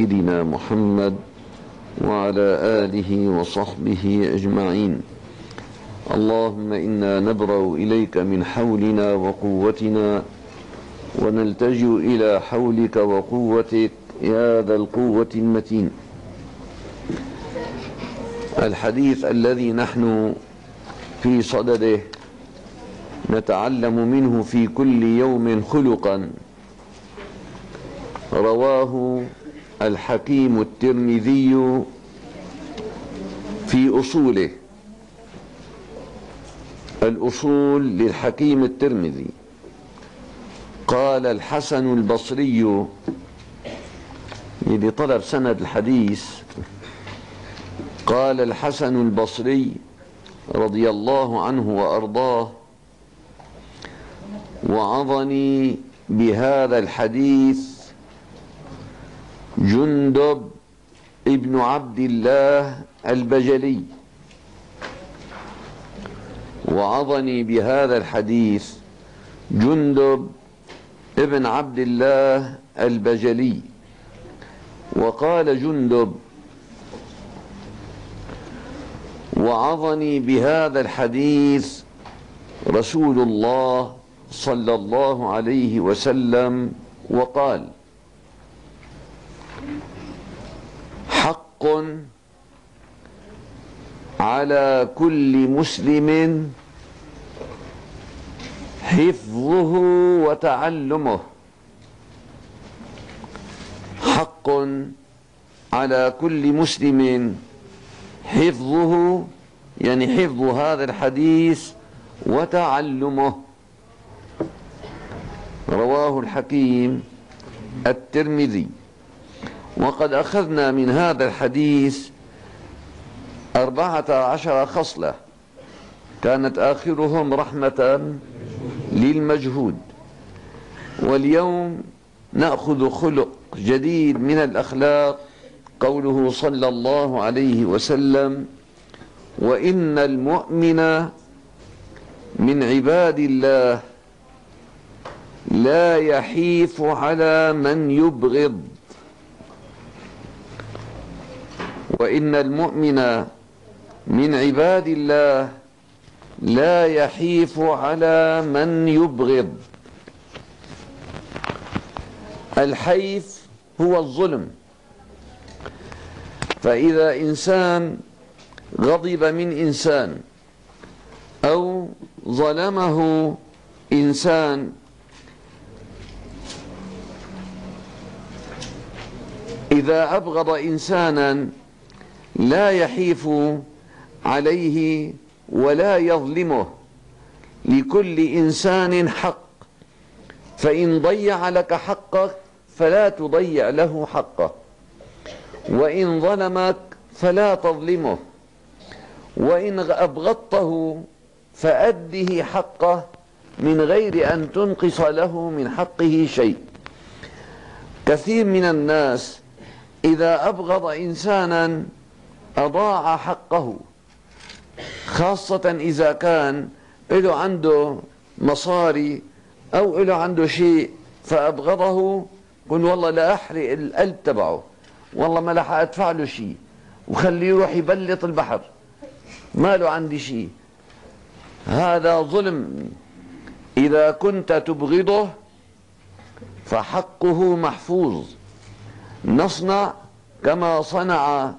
سيدنا محمد وعلى آله وصحبه أجمعين. اللهم إنا نبرأ إليك من حولنا وقوتنا ونلتجئ إلى حولك وقوتك يا ذا القوة المتين. الحديث الذي نحن في صدده نتعلم منه في كل يوم خلقا. رواه الحكيم الترمذي في أصوله. الأصول للحكيم الترمذي. قال الحسن البصري اللي طلب سند الحديث قال الحسن البصري رضي الله عنه وأرضاه وعظني بهذا الحديث جندب ابن عبد الله البجلي. وعظني بهذا الحديث جندب ابن عبد الله البجلي. وقال جندب وعظني بهذا الحديث رسول الله صلى الله عليه وسلم وقال حق على كل مسلم حفظه وتعلمه. حق على كل مسلم حفظه يعني حفظ هذا الحديث وتعلمه. رواه الحكيم الترمذي. وقد أخذنا من هذا الحديث أربعة عشر خصلة كانت آخرهم رحمة للمجهود. واليوم نأخذ خلق جديد من الأخلاق قوله صلى الله عليه وسلم وإن المؤمن من عباد الله لا يحيف على من يبغض. وإن المؤمن من عباد الله لا يحيف على من يبغض. الحيف هو الظلم. فإذا إنسان غضب من إنسان أو ظلمه إنسان إذا أبغض إنسانا لا يحيف عليه ولا يظلمه لكل إنسان حق. فإن ضيع لك حقك فلا تضيع له حقه. وإن ظلمك فلا تظلمه. وإن أبغضته فأده حقه من غير أن تنقص له من حقه شيء. كثير من الناس إذا أبغض إنسانا أضاع حقه خاصة إذا كان له عنده مصاري أو له عنده شيء فأبغضه قل والله لا أحرق القلب تبعه والله ما لح أدفع له شيء وخليه يروح يبلط البحر ما له عندي شيء. هذا ظلم. إذا كنت تبغضه فحقه محفوظ. نصنع كما صنع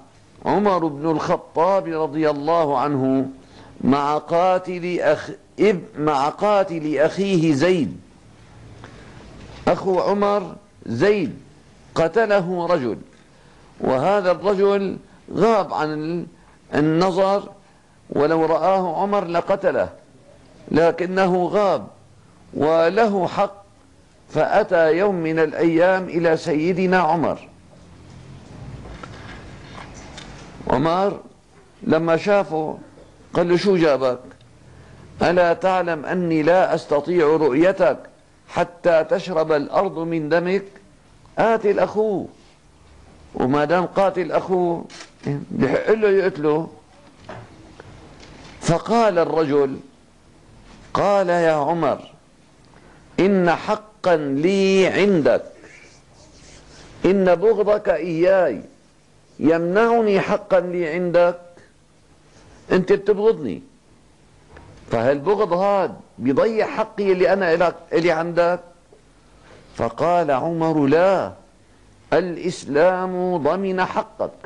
عمر بن الخطاب رضي الله عنه مع قاتل أخ مع قاتل أخيه زيد. أخو عمر زيد قتله رجل وهذا الرجل غاب عن النظر ولو رآه عمر لقتله لكنه غاب وله حق فأتى يوم من الأيام إلى سيدنا عمر. عمر لما شافه قال له شو جابك؟ ألا تعلم أني لا أستطيع رؤيتك حتى تشرب الأرض من دمك؟ قاتل أخوه وما دام قاتل أخوه بحق له يقتله. فقال الرجل قال يا عمر إن حقا لي عندك إن بغضك إياي. يمنعني حقا لي عندك؟ أنت بتبغضني. فهالبغض هذا بيضيع حقي اللي أنا إلي عندك؟ فقال عمر لا الإسلام ضمن حقك.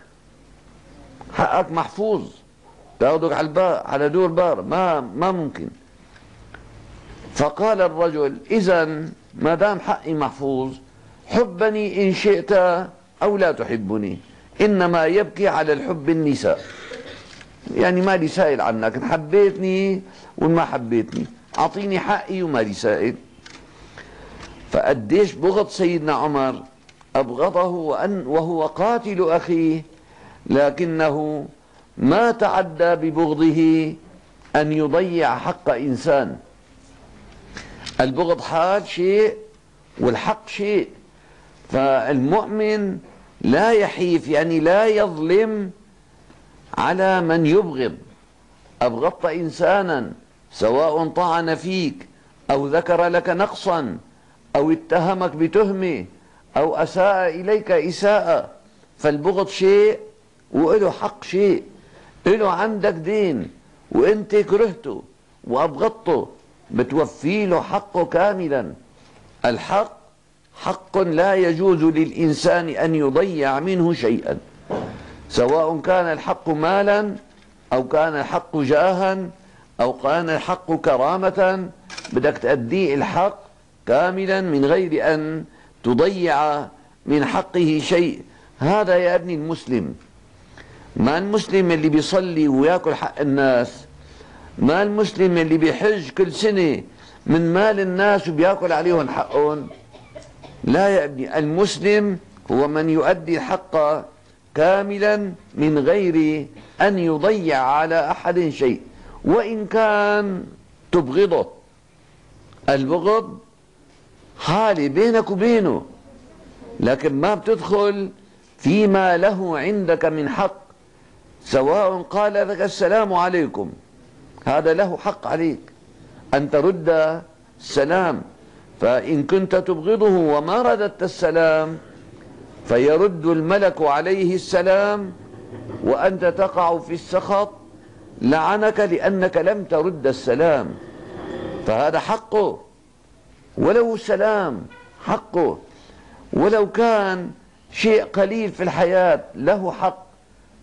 حقك محفوظ. تاخذك على البار على دور بار. ما ما ممكن. فقال الرجل إذا ما دام حقي محفوظ حبني إن شئت أو لا تحبني. إنما يبكي على الحب النساء. يعني ما لي سائل عنك إن حبيتني وما حبيتني. أعطيني حقي وما لي سائل. فقديش بغض سيدنا عمر؟ أبغضه وأن وهو قاتل أخيه لكنه ما تعدى ببغضه أن يضيع حق إنسان. البغض حال شيء والحق شيء. فالمؤمن لا يحيف يعني لا يظلم على من يبغض. أبغضت إنسانا سواء طعن فيك أو ذكر لك نقصا أو اتهمك بتهمة أو أساء إليك إساءة فالبغض شيء وله حق شيء. له عندك دين وإنت كرهته وأبغضته بتوفي له حقه كاملا. الحق حق لا يجوز للإنسان أن يضيع منه شيئا. سواء كان الحق مالا أو كان الحق جاها أو كان الحق كرامة بدك تأدي الحق كاملا من غير أن تضيع من حقه شيء. هذا يا ابني المسلم. ما المسلم اللي بيصلي ويأكل حق الناس؟ ما المسلم اللي بيحج كل سنة من مال الناس وبيأكل عليهم حقهم؟ لا يا ابني المسلم هو من يؤدي الحق كاملا من غير أن يضيع على أحد شيء. وإن كان تبغضه. البغض حالة بينك وبينه. لكن ما بتدخل فيما له عندك من حق. سواء قال لك السلام عليكم. هذا له حق عليك. أن ترد السلام. فإن كنت تبغضه وما رددت السلام فيرد الملك عليه السلام وأنت تقع في السخط لعنك لأنك لم ترد السلام. فهذا حقه. ولو السلام حقه. ولو كان شيء قليل في الحياة له حق.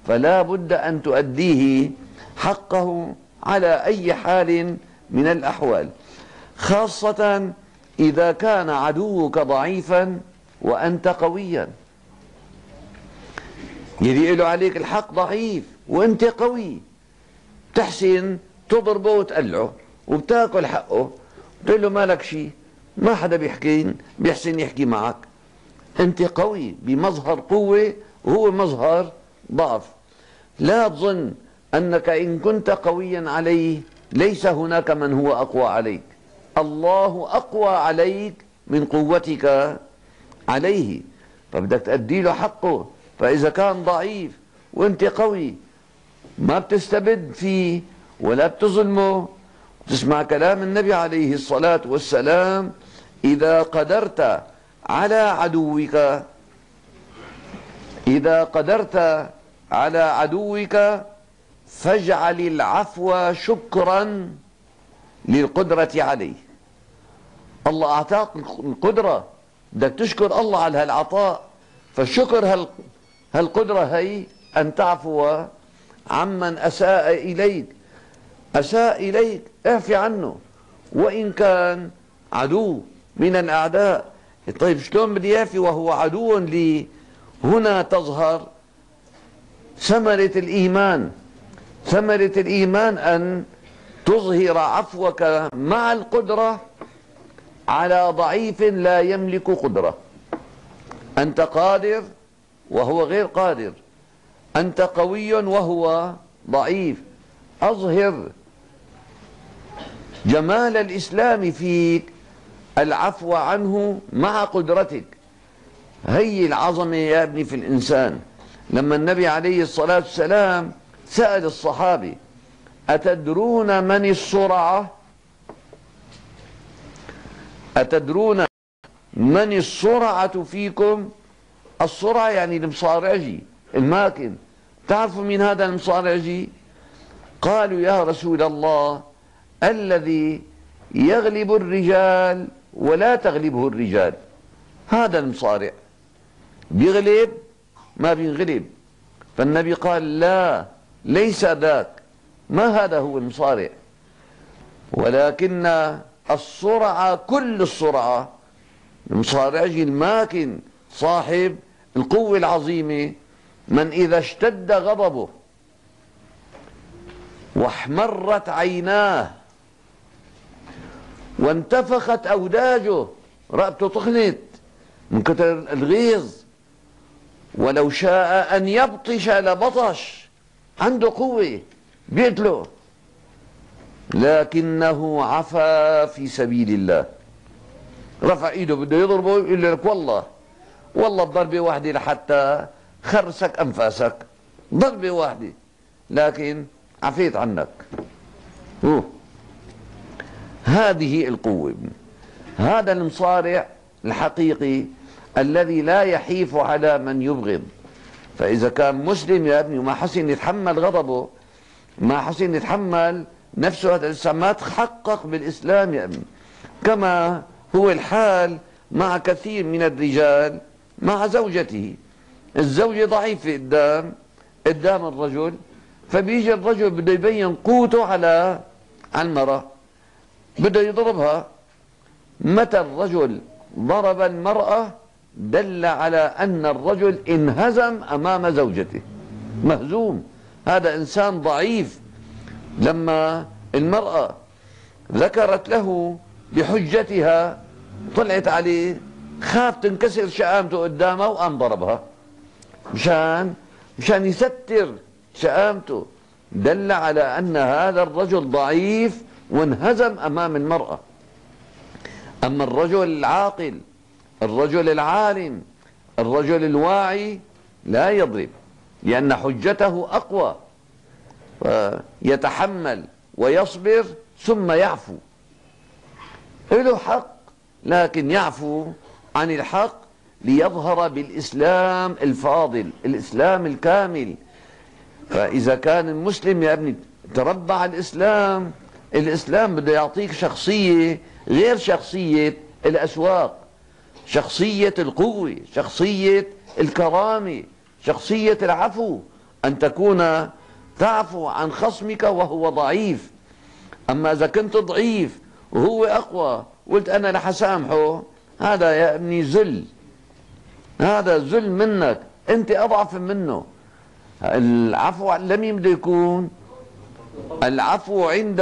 فلا بد أن تؤديه حقه على أي حال من الأحوال. خاصة إذا كان عدوك ضعيفا وأنت قويا. يلي له عليك الحق ضعيف وأنت قوي. تحسن تضربه وتقلعه وبتاكل حقه. بتقول له مالك شيء ما حدا بيحكي بيحسن يحكي معك. أنت قوي بمظهر قوة وهو مظهر ضعف. لا تظن أنك إن كنت قويا عليه ليس هناك من هو أقوى عليك. الله أقوى عليك من قوتك عليه. فبدك تأدي له حقه. فإذا كان ضعيف وأنت قوي ما بتستبد فيه ولا بتظلمه. تسمع كلام النبي عليه الصلاة والسلام إذا قدرت على عدوك إذا قدرت على عدوك فاجعل العفو شكرا للقدرة عليه. الله أعطاك القدرة. بدك تشكر الله على هالعطاء. فالشكر هال هالقدرة هي أن تعفو عمن أساء إليك. أساء إليك. اعفي عنه. وإن كان عدو من الأعداء. طيب شلون بدي يعفي وهو عدو لي؟ هنا تظهر ثمرة الإيمان. ثمرة الإيمان أن تظهر عفوك مع القدرة على ضعيف لا يملك قدرة. أنت قادر وهو غير قادر. أنت قوي وهو ضعيف. أظهر جمال الإسلام فيك. العفو عنه مع قدرتك. هي العظمة يا ابني في الإنسان. لما النبي عليه الصلاة والسلام سأل الصحابي أتدرون من الصرعة أتدرون من الصرعة فيكم؟ الصرع يعني المصارعجي الماكن. تعرفوا مين هذا المصارعجي؟ قالوا يا رسول الله الذي يغلب الرجال ولا تغلبه الرجال. هذا المصارع. بيغلب؟ ما بينغلب. فالنبي قال لا ليس ذاك. ما هذا هو المصارع؟ ولكن الصرعة كل الصرعة المصارعجي الماكن صاحب القوة العظيمة من إذا اشتد غضبه واحمرت عيناه وانتفخت أوداجه رأته تخنت من كثر الغيظ. ولو شاء أن يبطش لبطش عنده قوة بيقتله. لكنه عفا في سبيل الله. رفع إيده بده يضربه يقول لك والله والله بضربة واحدة لحتى خرسك أنفاسك. ضربة واحدة. لكن عفيت عنك. أوه. هذه القوة. هذا المصارع الحقيقي الذي لا يحيف على من يبغض. فإذا كان مسلم يا ابني وما حسن يتحمل غضبه ما حسن يتحمل نفسه هذا ما تحقق بالإسلام يا ابني كما هو الحال مع كثير من الرجال مع زوجته. الزوجة ضعيفة قدام قدام الرجل فبيجي الرجل بده يبين قوته على على المرأة بده يضربها. متى الرجل ضرب المرأة دل على أن الرجل انهزم أمام زوجته. مهزوم. هذا إنسان ضعيف. لما المرأة ذكرت له بحجتها طلعت عليه خاف تنكسر شآمته قدامه وقام ضربها. مشان مشان يستر شآمته. دل على أن هذا الرجل ضعيف وانهزم أمام المرأة. أما الرجل العاقل الرجل العالم الرجل الواعي لا يضرب لأن حجته أقوى. يتحمل ويصبر ثم يعفو. له حق لكن يعفو عن الحق ليظهر بالإسلام الفاضل الإسلام الكامل. فإذا كان المسلم يا ابني تربى على الإسلام الإسلام بده يعطيك شخصية غير شخصية الأسواق. شخصية القوة شخصية الكرامة شخصية العفو. أن تكون تعفو عن خصمك وهو ضعيف. أما إذا كنت ضعيف وهو أقوى قلت أنا رح أسامحه هذا يا ابني ذل. هذا ذل منك أنت أضعف منه. العفو لم بده يكون العفو عند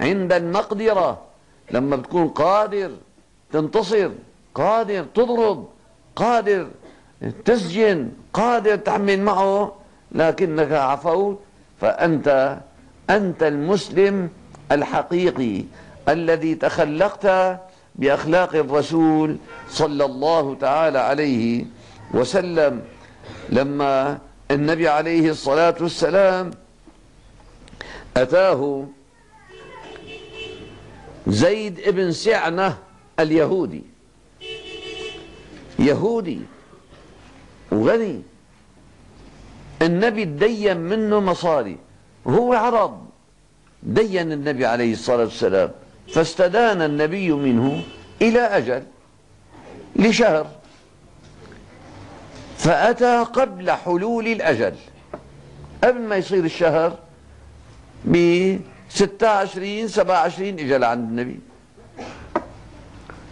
عند المقدرة. لما بتكون قادر تنتصر قادر تضرب قادر تسجن قادر تعمل معه لكنك عفوت فأنت أنت المسلم الحقيقي الذي تخلقت بأخلاق الرسول صلى الله تعالى عليه وسلم. لما النبي عليه الصلاة والسلام أتاه زيد ابن سعنة اليهودي يهودي وغني. النبي تدين منه مصاري. وهو عرب. دين النبي عليه الصلاة والسلام. فاستدان النبي منه إلى أجل لشهر. فأتى قبل حلول الأجل. قبل ما يصير الشهر ب 26 27 اجى لعند النبي.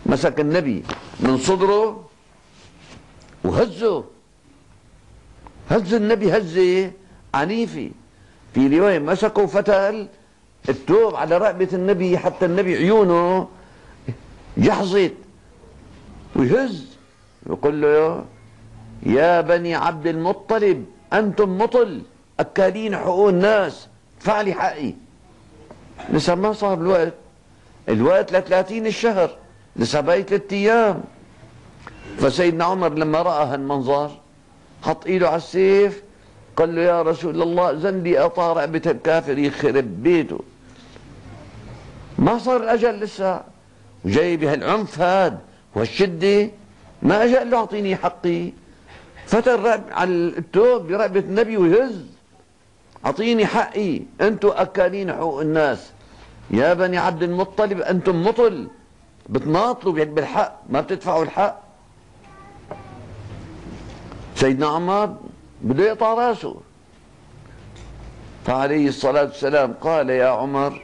مسك النبي من صدره وهزه. هز النبي هزه عنيفه في رواية مسكه وفتل التوب على رقبة النبي حتى النبي عيونه جحظت ويهز يقول له يا بني عبد المطلب أنتم مطل أكالين حقوق الناس ادفع لي حقي. لسه ما صار الوقت. الوقت ل 30 الشهر لسه باقي ثلاث أيام. فسيدنا عمر لما رأى هالمنظر حط إيده على السيف قال له يا رسول الله زن لي أطارع بيت الكافر يخرب بيته. ما صار الأجل لسه. وجاي بهالعنف هاد وهالشده ما اجى له أعطيني حقي. فتى على التوب برقبة النبي ويهز أعطيني حقي. أنتم أكالين حقوق الناس. يا بني عبد المطلب أنتم مطل. بتناطلوا بالحق ما بتدفعوا الحق. سيدنا عمار بده يقطع راسه. فعليه الصلاة والسلام قال يا عمر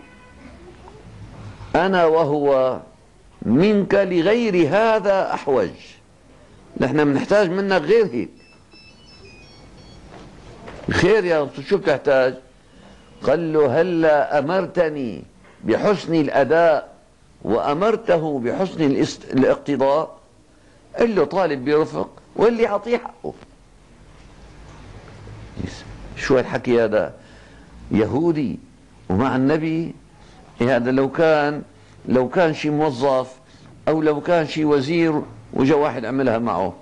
أنا وهو منك لغير هذا أحوج. نحن بنحتاج منك غير هيك. خير يا رسول شو بتحتاج؟ قال له هلا أمرتني بحسن الأداء وأمرته بحسن الاقتضاء. قال له طالب برفق واللي أعطيه حقه. شو الحكي هذا يهودي ومع النبي هذا لو كان لو كان شي موظف أو لو كان شي وزير وجا واحد عملها معه.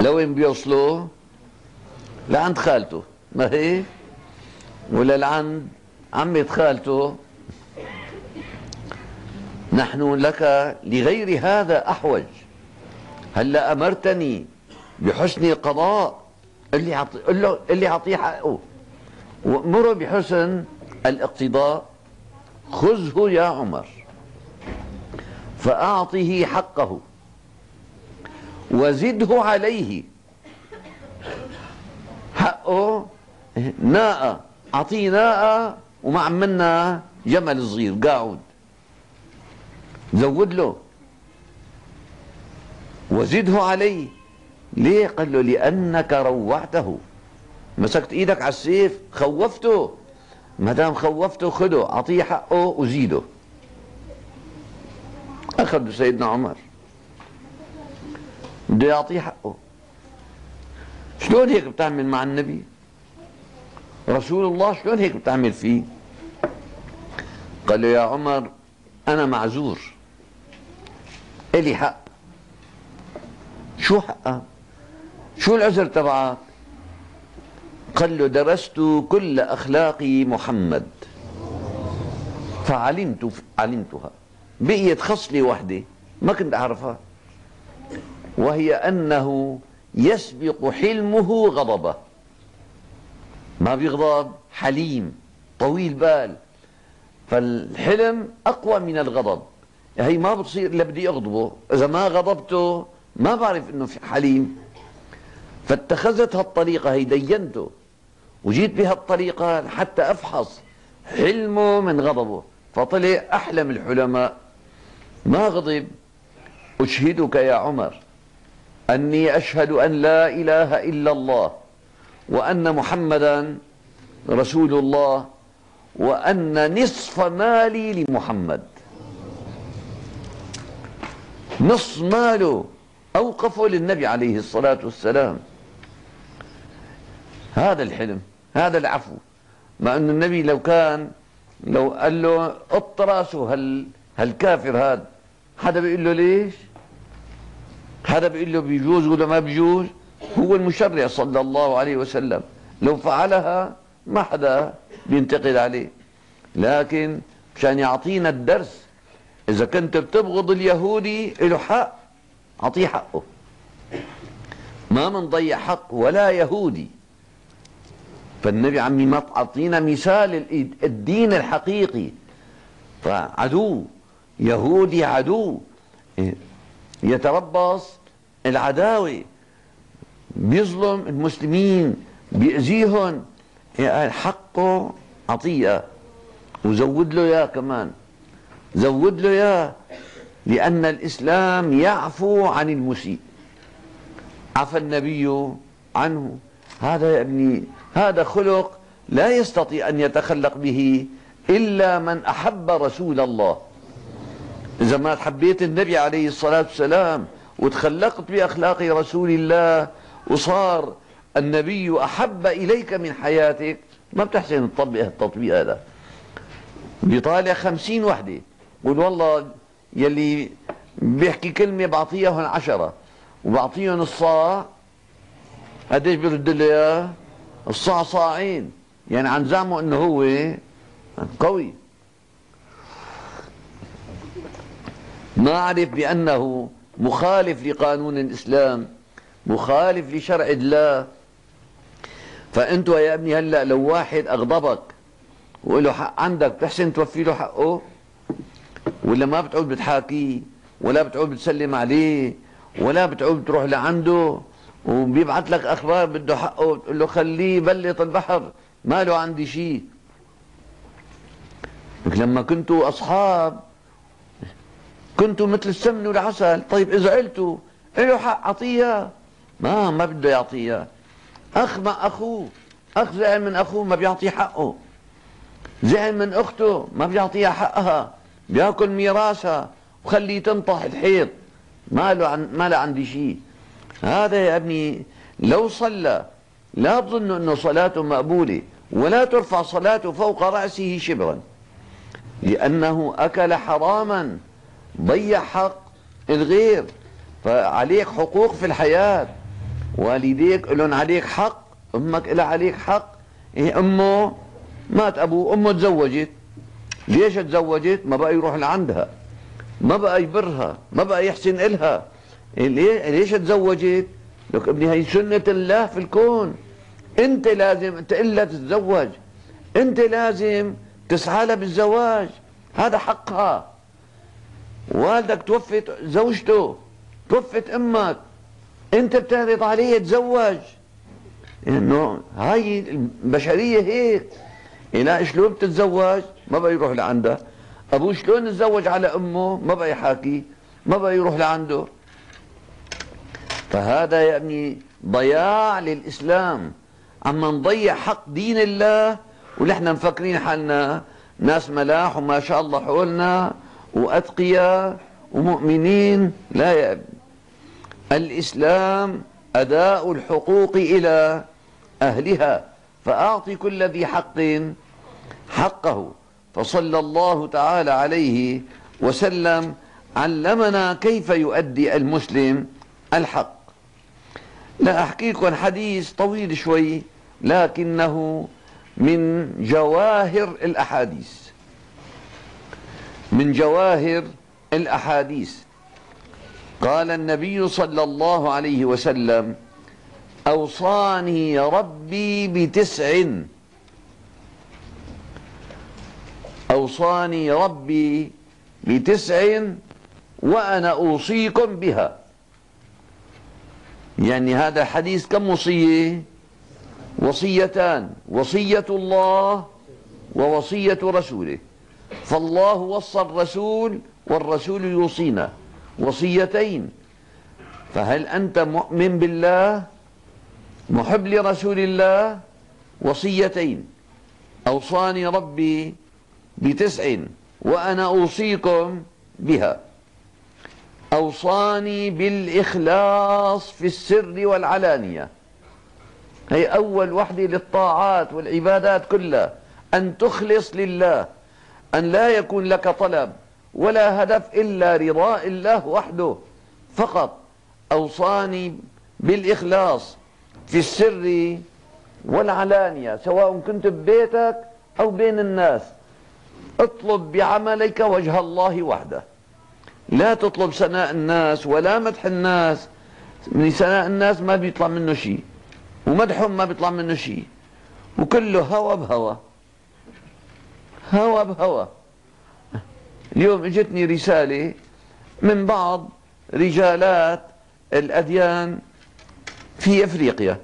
لوين بيوصلوا لعند خالته. ما هي؟ ولا لعند عمة خالته. نحن لك لغير هذا أحوج. هلا أمرتني بحسن القضاء اللي عطي اللي اعطيه حقه. وأمره بحسن الاقتضاء. خذه يا عمر. فأعطه حقه. وزده عليه. حقه ناقة أعطيه ناقة ومع منا جمل صغير. قاعد. زود له. وزده عليه. ليه؟ قال له لأنك روعته. مسكت إيدك على السيف خوفته. ما دام خوفته خده. أعطيه حقه وزيده. أخذ سيدنا عمر. بده يعطيه حقه. شلون هيك بتعمل مع النبي؟ رسول الله شلون هيك بتعمل فيه؟ قال له يا عمر أنا معذور. الي حق شو حقه شو العذر تبعك؟ قال له درست كل أخلاق محمد. فعلمت علمتها. بقيت خصلة وحدة ما كنت أعرفها. وهي أنه يسبق حلمه غضبه. ما بيغضب حليم طويل بال. فالحلم أقوى من الغضب. هي ما بتصير إلا بدي أغضبه. إذا ما غضبته ما بعرف إنه في حليم. فاتخذت هالطريقة هي دينته. وجيت بهالطريقة حتى أفحص حلمه من غضبه. فطلع أحلم الحلماء. ما غضب. أشهدك يا عمر. أني أشهد أن لا إله إلا الله. وأن محمدا رسول الله. وأن نصف مالي لمحمد. نصف ماله أوقفه للنبي عليه الصلاة والسلام. هذا الحلم هذا العفو. مع أن النبي لو كان لو قال له قط رأسه هال هالكافر هذا؟ حدا بيقول له ليش؟ حدا بيقول له بيجوز ولا ما بيجوز؟ هو المشرع صلى الله عليه وسلم. لو فعلها ما حدا بينتقد عليه. لكن مشان يعطينا الدرس إذا كنت بتبغض اليهودي له حق. أعطيه حقه. ما منضيع حق ولا يهودي. فالنبي عمي ما تعطينا مثال الدين الحقيقي. فعدو يهودي عدو. يتربص العداوة. بيظلم المسلمين بيأذيهم. حقه عطيه وزود له يا كمان. زود له يا لأن الإسلام يعفو عن المسيء. عفى النبي عنه. هذا يا ابني هذا خلق لا يستطيع أن يتخلق به إلا من أحب رسول الله. إذا ما حبيت النبي عليه الصلاة والسلام وتخلقت بأخلاق رسول الله وصار النبي أحب إليك من حياتك ما بتحسن تطبق التطبيق هذا. بيطالع خمسين وحدة. قول والله يلي بيحكي كلمة بعطيهم عشرة وبعطيهم الصاع. قديش بيرد لي الصعصاعين. يعني عن زعمه إنه هو قوي. ما عرف بأنه مخالف لقانون الإسلام مخالف لشرع الله. فأنتوا يا ابني هلأ لو واحد أغضبك وله حق عندك بتحسن توفي له حقه. ولا ما بتعود بتحاكيه ولا بتعود بتسلم عليه ولا بتعود بتروح لعنده وبيبعث لك أخبار بده حقه بتقول له خليه يبلط البحر ما له عندي شيء لما كنتوا أصحاب كنتوا مثل السمن والعسل. طيب إذا زعلتوا له حق اعطيه ما ما بده يعطيه أخ مع أخوه. أخ زعل من أخوه ما بيعطيه حقه. زعل من أخته ما بيعطيها حقها. بياكل ميراثها وخليه تنطح الحيط. ما له عن ما له عندي شيء. هذا يا ابني لو صلى لا تظن إنه صلاته مقبولة ولا ترفع صلاته فوق رأسه شبرا. لأنه أكل حراما ضيع حق الغير. فعليك حقوق في الحياة. والديك لهم عليك حق أمك لها عليك حق. إيه أمه؟ مات أبوه أمه تزوجت. ليش تزوجت ما بقى يروح لعندها. ما بقى يبرها. ما بقى يحسن إلها. ليش تزوجت لك ابني هي سنة الله في الكون. أنت لازم تقول لها تتزوج. أنت لازم تسعى لها بالزواج. هذا حقها. والدك توفت زوجته. توفت أمك. أنت بتعرض عليه يتزوج. إنه هاي البشرية هيك. إلى شلون بتتزوج؟ ما بقى يروح لعندها ابوه شلون تزوج على أمه؟ ما بقى يحاكي. ما بقى يروح لعنده. فهذا يا ابني ضياع للإسلام. عم نضيع حق دين الله ونحن مفكرين حالنا. ناس ملاح وما شاء الله حولنا واتقياء ومؤمنين. لا يا ابني الإسلام أداء الحقوق إلى أهلها. فأعطي كل ذي حق حقه. فصلى الله تعالى عليه وسلم علمنا كيف يؤدي المسلم الحق. لا أحكي لكم حديث طويل شوي لكنه من جواهر الأحاديث. من جواهر الأحاديث. قال النبي صلى الله عليه وسلم أوصاني ربي بتسع أوصاني ربي بتسع وأنا أوصيكم بها. يعني هذا حديث كم وصية؟ وصيتان وصية الله ووصية رسوله. فالله وصى الرسول والرسول يوصينا. وصيتين. فهل أنت مؤمن بالله؟ محب لرسول الله؟ وصيتين. أوصاني ربي بتسع وأنا أوصيكم بها. أوصاني بالإخلاص في السر والعلانية. هي أول وحدة للطاعات والعبادات كلها. أن تخلص لله. أن لا يكون لك طلب ولا هدف إلا رضاء الله وحده فقط. أوصاني بالإخلاص في السر والعلانية. سواء كنت ببيتك أو بين الناس. اطلب بعملك وجه الله وحده. لا تطلب ثناء الناس ولا مدح الناس. من ثناء الناس ما بيطلع منه شيء. ومدحهم ما بيطلع منه شيء. وكله هوى بهوى هوى بهوى اليوم اجتني رسالة من بعض رجالات الأديان في أفريقيا.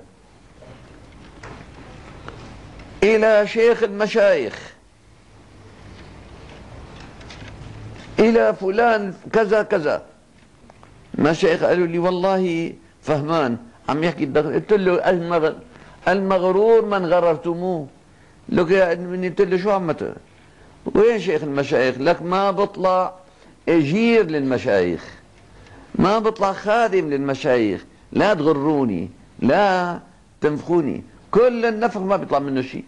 إلى شيخ المشايخ. إلى فلان كذا كذا. مشايخ قالوا لي والله فهمان عم يحكي الدخل قلت له المغرور من غررتموه. لك يا قلت له شو عم وين شيخ المشايخ؟ لك ما بطلع إجير للمشايخ. ما بطلع خادم للمشايخ. لا تغروني لا تنفخوني. كل النفخ ما بيطلع منه شيء.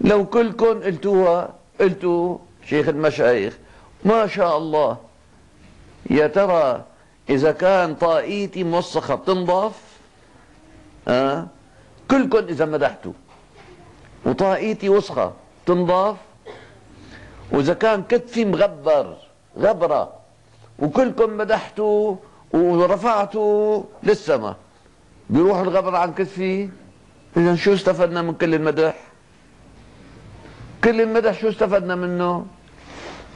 لو كلكم قلتوها قلتوا شيخ المشايخ ما شاء الله. يا ترى إذا كان طاقيتي موسخة بتنضف أه؟ كلكم إذا مدحتوا وطاقيتي وسخة تنضاف. وإذا كان كتفي مغبر غبرة. وكلكم مدحتوا ورفعته للسماء بيروح الغبر عن كتفي؟ إذا شو استفدنا من كل المدح؟ كل المدح شو استفدنا منه؟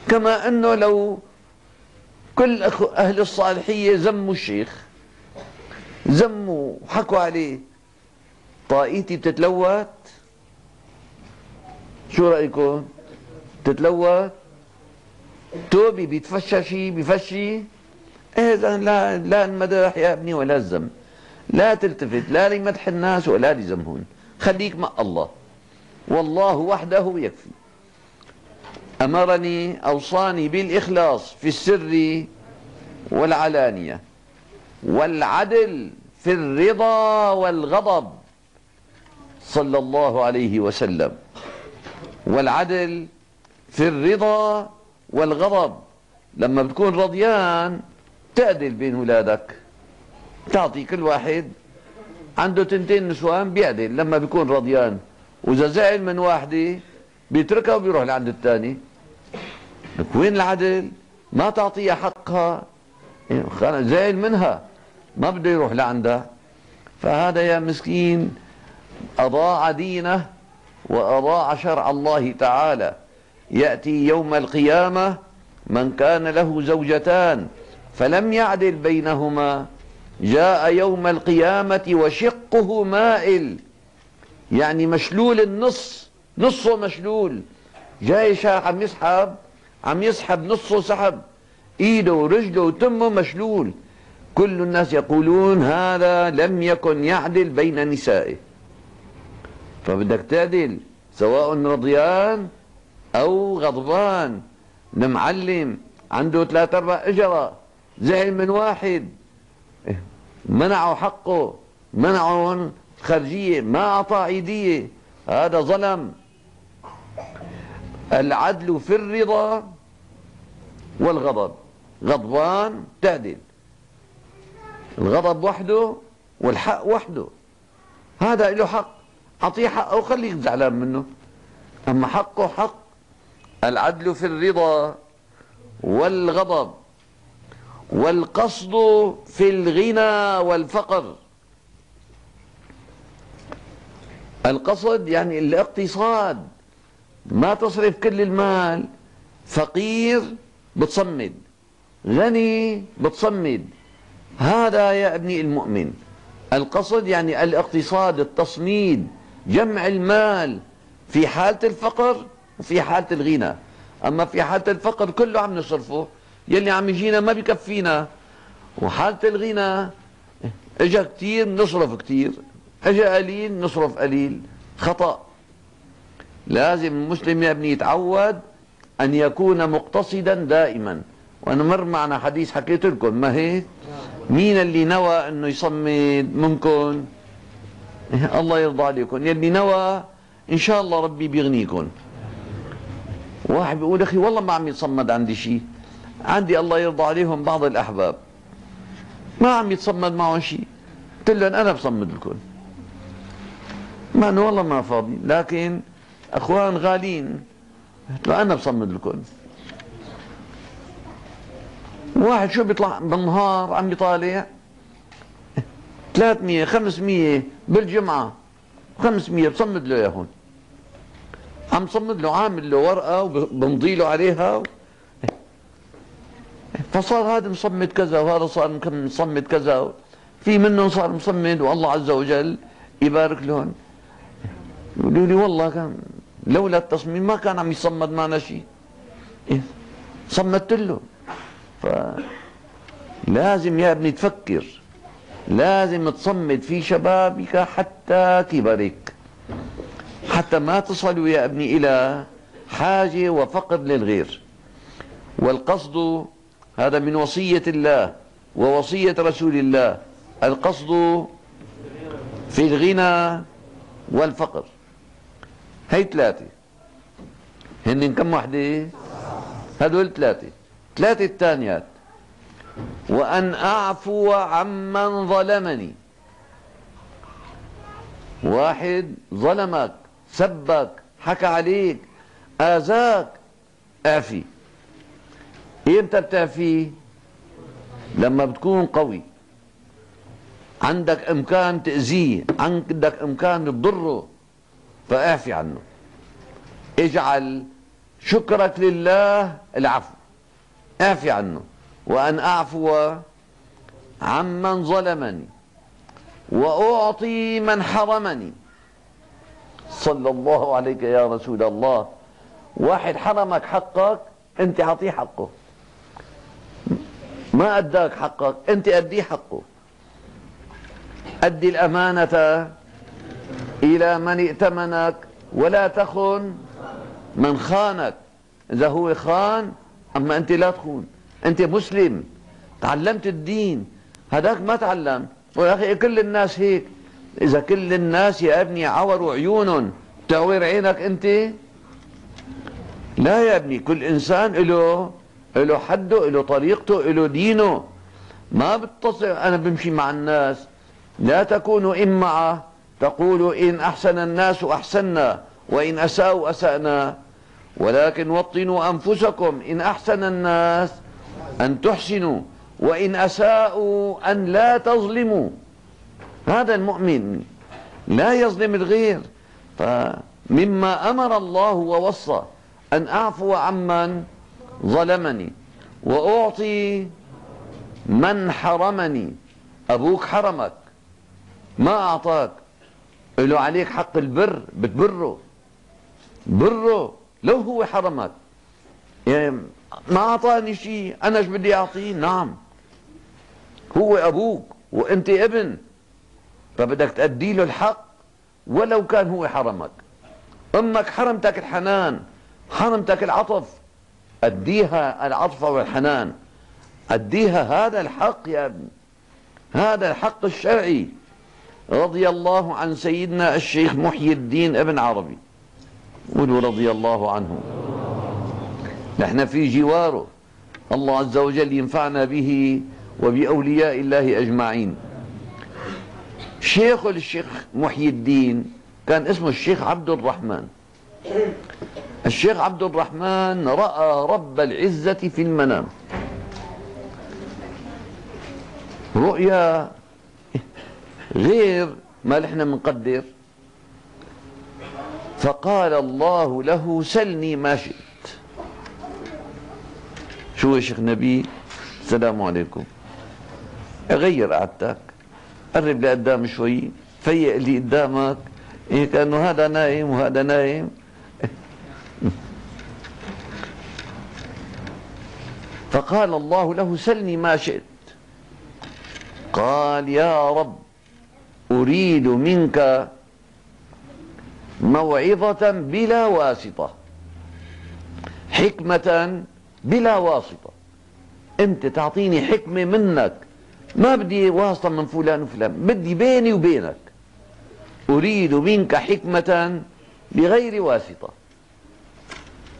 كما أنه لو كل أهل الصالحية ذموا الشيخ ذموا وحكوا عليه طاقيتي بتتلوث؟ شو رأيكم؟ بتتلوث؟ توبي بيتفشى شيء بيفشي إذا لا لا المدح يا ابني ولا الذم. لا تلتفت لا لمدح الناس ولا لذمهم. خليك مع الله. والله وحده يكفي. أمرني أوصاني بالإخلاص في السر والعلانية والعدل في الرضا والغضب صلى الله عليه وسلم والعدل في الرضا والغضب لما بتكون رضيان تعدل بين اولادك تعطي كل واحد عنده تنتين نسوان بيعدل لما بيكون رضيان وإذا زعل من واحدة بيتركها وبيروح لعند الثاني وين العدل؟ ما تعطيها حقها. زعل منها. ما بده يروح لعندها. فهذا يا مسكين أضاع دينه وأضاع شرع الله تعالى. يأتي يوم القيامة من كان له زوجتان فلم يعدل بينهما. جاء يوم القيامة وشقه مائل. يعني مشلول النص نصه مشلول. جاي عم يسحب عم يسحب نصه سحب. إيده ورجله وتمه مشلول. كل الناس يقولون هذا لم يكن يعدل بين نسائه. فبدك تعدل سواء رضيان أو غضبان. المعلم عنده ثلاث أربع إجرة زعل من واحد. منعوا حقه منعوا خارجية ما أعطى عيديه هذا ظلم. العدل في الرضا والغضب. غضبان تعدل. الغضب وحده والحق وحده. هذا له حق. أعطيه حقه وخليك زعلان منه. أما حقه حق. العدل في الرضا والغضب. والقصد في الغنى والفقر. القصد يعني الاقتصاد. ما تصرف كل المال. فقير بتصمد غني بتصمد. هذا يا ابني المؤمن. القصد يعني الاقتصاد التصميد جمع المال في حالة الفقر وفي حالة الغنى. أما في حالة الفقر كله عم نصرفه. يلي عم يجينا ما بكفينا. وحالة الغنى إجا كثير نصرف كثير إجا قليل نصرف قليل. خطأ. لازم المسلم يا ابني يتعود أن يكون مقتصدا دائما. وأنا مر معنا حديث حكيت لكم ما هيك مين اللي نوى أنه يصمد؟ منكم الله يرضى عليكم. يلي نوى إن شاء الله ربي بيغنيكم واحد بيقول أخي والله ما عم يتصمد عندي شيء عندي الله يرضى عليهم بعض الأحباب. ما عم يتصمد معهم شيء قلت لهم أنا بصمد لكم ما أنه والله ما فاضي. لكن أخوان غالين له أنا بصمد لكم واحد شو بيطلع بالنهار عم يطالع؟ 300 500 بالجمعة. 500 بصمد له اياهم عم صمد له عامل له ورقة وبمضي له عليها فصار هذا مصمد كذا وهذا صار مصمد كذا في منهم صار مصمد والله عز وجل يبارك لهم. يقولوا لي والله كان لولا التصميم ما كان عم يصمد معنا شيء. إيه؟ صمدت له. فلازم يا ابني تفكر. لازم تصمد في شبابك حتى كبرك. حتى ما تصلوا يا ابني إلى حاجة وفقر للغير. والقصد هذا من وصية الله ووصية رسول الله القصد في الغنى والفقر. هي ثلاثة. هن كم وحدة؟ هدول ثلاثة. ثلاثة الثانيات. وأن أعفو عمن ظلمني. واحد ظلمك سبك حكى عليك آذاك اعفي إمتى بتعفي؟ لما بتكون قوي. عندك إمكان تأذيه عندك إمكان تضره. فاعفي عنه. اجعل شكرك لله العفو. اعفي عنه. وأن أعفو عمن ظلمني وأعطي من حرمني. صلى الله عليك يا رسول الله. واحد حرمك حقك أنت أعطيه حقه. ما أداك حقك أنت أديه حقه. أدي الأمانة إلى من ائتمنك ولا تخن من خانك. إذا هو خان أما أنت لا تخون. أنت مسلم تعلمت الدين. هذاك ما تعلم. ويا أخي كل الناس هيك. إذا كل الناس يا ابني عوروا عيونهم تعور عينك أنت؟ لا يا ابني. كل إنسان له له حده له طريقته له دينه. ما بتصل أنا بمشي مع الناس. لا تكونوا إمعة تقولوا إن أحسن الناس أحسنا وإن أساءوا أسأنا. ولكن وطنوا أنفسكم إن أحسن الناس أن تحسنوا وإن أساءوا أن لا تظلموا. هذا المؤمن لا يظلم الغير. فمما أمر الله ووصى أن أعفو عمن ظلمني وأعطي من حرمني. أبوك حرمك ما أعطاك. له عليك حق البر بتبره. بره لو هو حرمك. يعني ما أعطاني شيء أنا إيش بدي أعطيه؟ نعم. هو أبوك وأنت ابن. فبدك تأدي له الحق ولو كان هو حرمك. أمك حرمتك الحنان حرمتك العطف. أديها العطف والحنان. أديها هذا الحق يا ابن. هذا الحق الشرعي. رضي الله عن سيدنا الشيخ محي الدين ابن عربي. قولوا رضي الله عنه. نحن في جواره. الله عز وجل ينفعنا به وبأولياء الله أجمعين. شيخ الشيخ محي الدين كان اسمه الشيخ عبد الرحمن. الشيخ عبد الرحمن رأى رب العزة في المنام. رؤيا غير ما نحن بنقدر فقال الله له سلني ما شئت. شو يا شيخ نبي؟ السلام عليكم. غير قعدتك قرب لقدام شوي. فيق اللي قدامك. إيه كأنه هذا نايم وهذا نايم. فقال الله له سلني ما شئت. قال يا رب أريد منك موعظة بلا واسطة. حكمة بلا واسطة. أنت تعطيني حكمة منك. ما بدي واسطة من فلان وفلان بدي بيني وبينك. أريد منك حكمة بغير واسطة.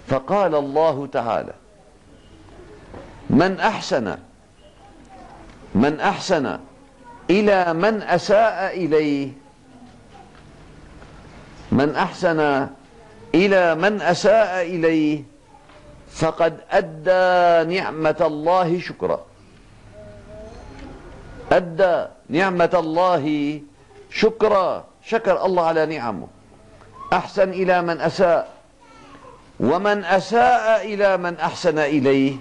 فقال الله تعالى من أحسن من أحسن إلى من أساء إليه. من أحسن إلى من أساء إليه. فقد أدى نعمة الله شكرا. أدى نعمة الله شكرا. شكر الله على نعمه. أحسن إلى من أساء. ومن أساء إلى من أحسن إليه.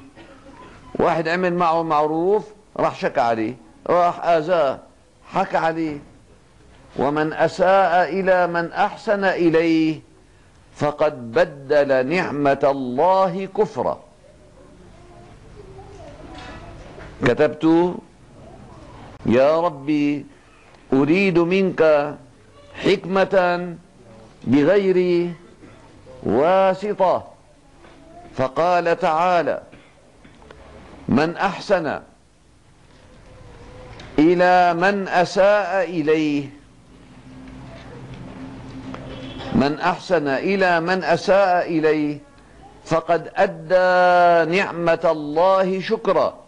واحد عمل معه معروف راح شكى عليه. راح آذاه حكى عليه ومن أساء إلى من أحسن إليه فقد بدل نعمة الله كفرا. كتبت يا ربي أريد منك حكمة بغير واسطة. فقال تعالى من أحسن إلى من أساء إليه. من أحسن إلى من أساء إليه. فقد أدى نعمة الله شكرا.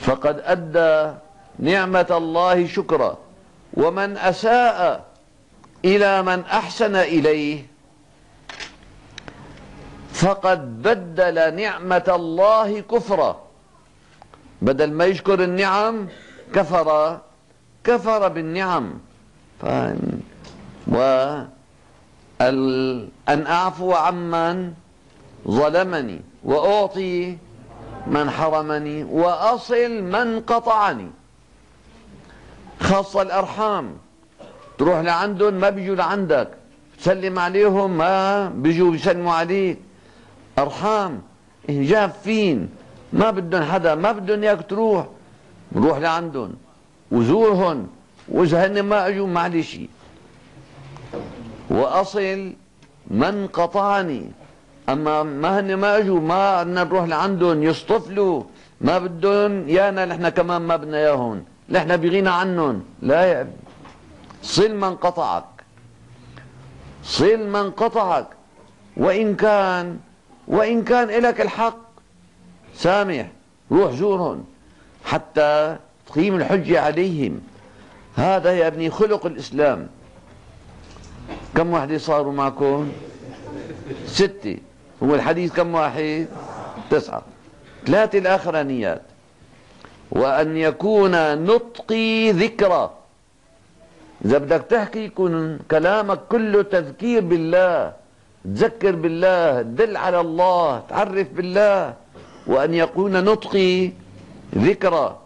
فقد أدى نعمة الله شكرا. ومن أساء إلى من أحسن إليه. فقد بدل نعمة الله كفرا. بدل ما يشكر النعم كفر كفر بالنعم. و أن أعفو عمن ظلمني وأعطي من حرمني وأصل من قطعني. خاصة الأرحام. تروح لعندهم ما بيجوا لعندك. تسلم عليهم ما بيجوا بيسلموا عليك. أرحام جافين ما بدهم حدا ما بدهم إياك تروح. روح لعندهم. وزورهم. وإذا هن ما إجوا معلش وأصل من قطعني. أما ما هن ما إجوا ما بدنا نروح لعندهم. يصطفلوا. ما بدهم يانا نحن كمان ما بدنا إياهم. نحن بغنى عنهم. لا يا ابني صل من قطعك. صل من قطعك. وإن كان وإن كان لك الحق. سامح روح زورهم حتى تقيم الحجة عليهم. هذا يا ابني خلق الإسلام. كم واحدة صاروا معكم؟ ستة. هو الحديث كم واحد؟ تسعة. ثلاثة الآخرانيات. وأن يكون نطقي ذكرى. إذا بدك تحكي يكون كلامك كله تذكير بالله. تذكر بالله تدل على الله تعرف بالله. وأن يكون نطقي ذكرى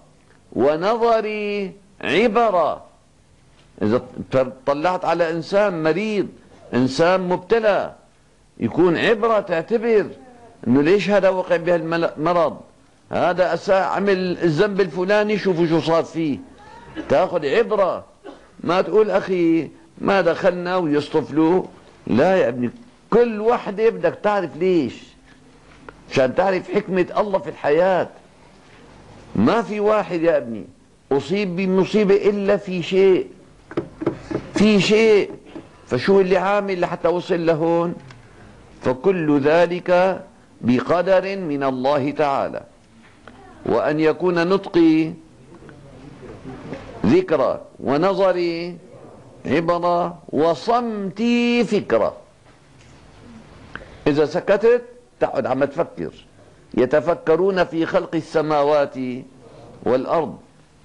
ونظري عبرة إذا طلعت على إنسان مريض إنسان مبتلى يكون عبرة تعتبر إنه ليش هذا وقع بهالمرض هذا أساء عمل الذنب الفلاني شوفوا شو صار فيه. تأخذ عبرة. ما تقول أخي ما دخلنا ويصطفلوا لا يا ابني كل وحدة بدك تعرف ليش. عشان تعرف حكمة الله في الحياة. ما في واحد يا ابني أصيب بمصيبة إلا في شيء. في شيء. فشو اللي عامل لحتى وصل لهون؟ فكل ذلك بقدر من الله تعالى. وأن يكون نطقي ذكرى ونظري عبرة وصمتي فكرة. إذا سكتت تقعد عم تفكر. يتفكرون في خلق السماوات والأرض.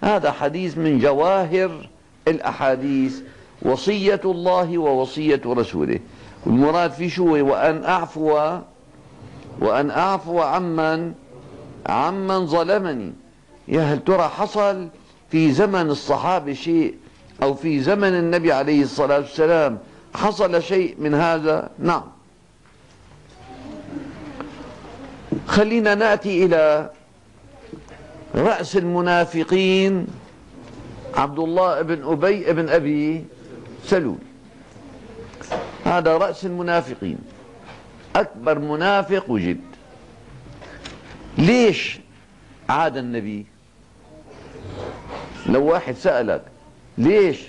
هذا حديث من جواهر الأحاديث. وصية الله ووصية رسوله. والمراد في شو؟ وأن أعفو وأن أعفو عمن عمن ظلمني. يا هل ترى حصل في زمن الصحابة شيء؟ أو في زمن النبي عليه الصلاة والسلام حصل شيء من هذا؟ نعم. خلينا نأتي إلى رأس المنافقين عبد الله بن أبي بن أبي سلول. هذا رأس المنافقين. أكبر منافق وجد. ليش عاد النبي؟ لو واحد سألك ليش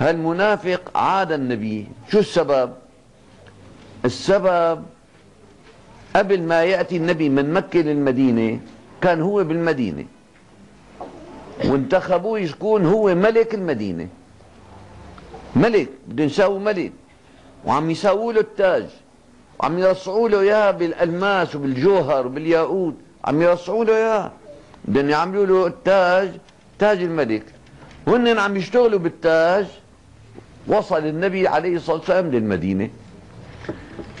هالمنافق عاد النبي؟ شو السبب؟ السبب قبل ما يأتي النبي من مكة للمدينة كان هو بالمدينة. وانتخبوه يكون هو ملك المدينة. ملك بده يساوي ملك. وعم يساووا له التاج. وعم يرصعوا له إياه بالألماس وبالجوهر وبالياقوت. عم يرصعوا له إياه. بدهم يعملوا له التاج تاج الملك. وهن عم يشتغلوا بالتاج. وصل النبي عليه الصلاة والسلام للمدينة.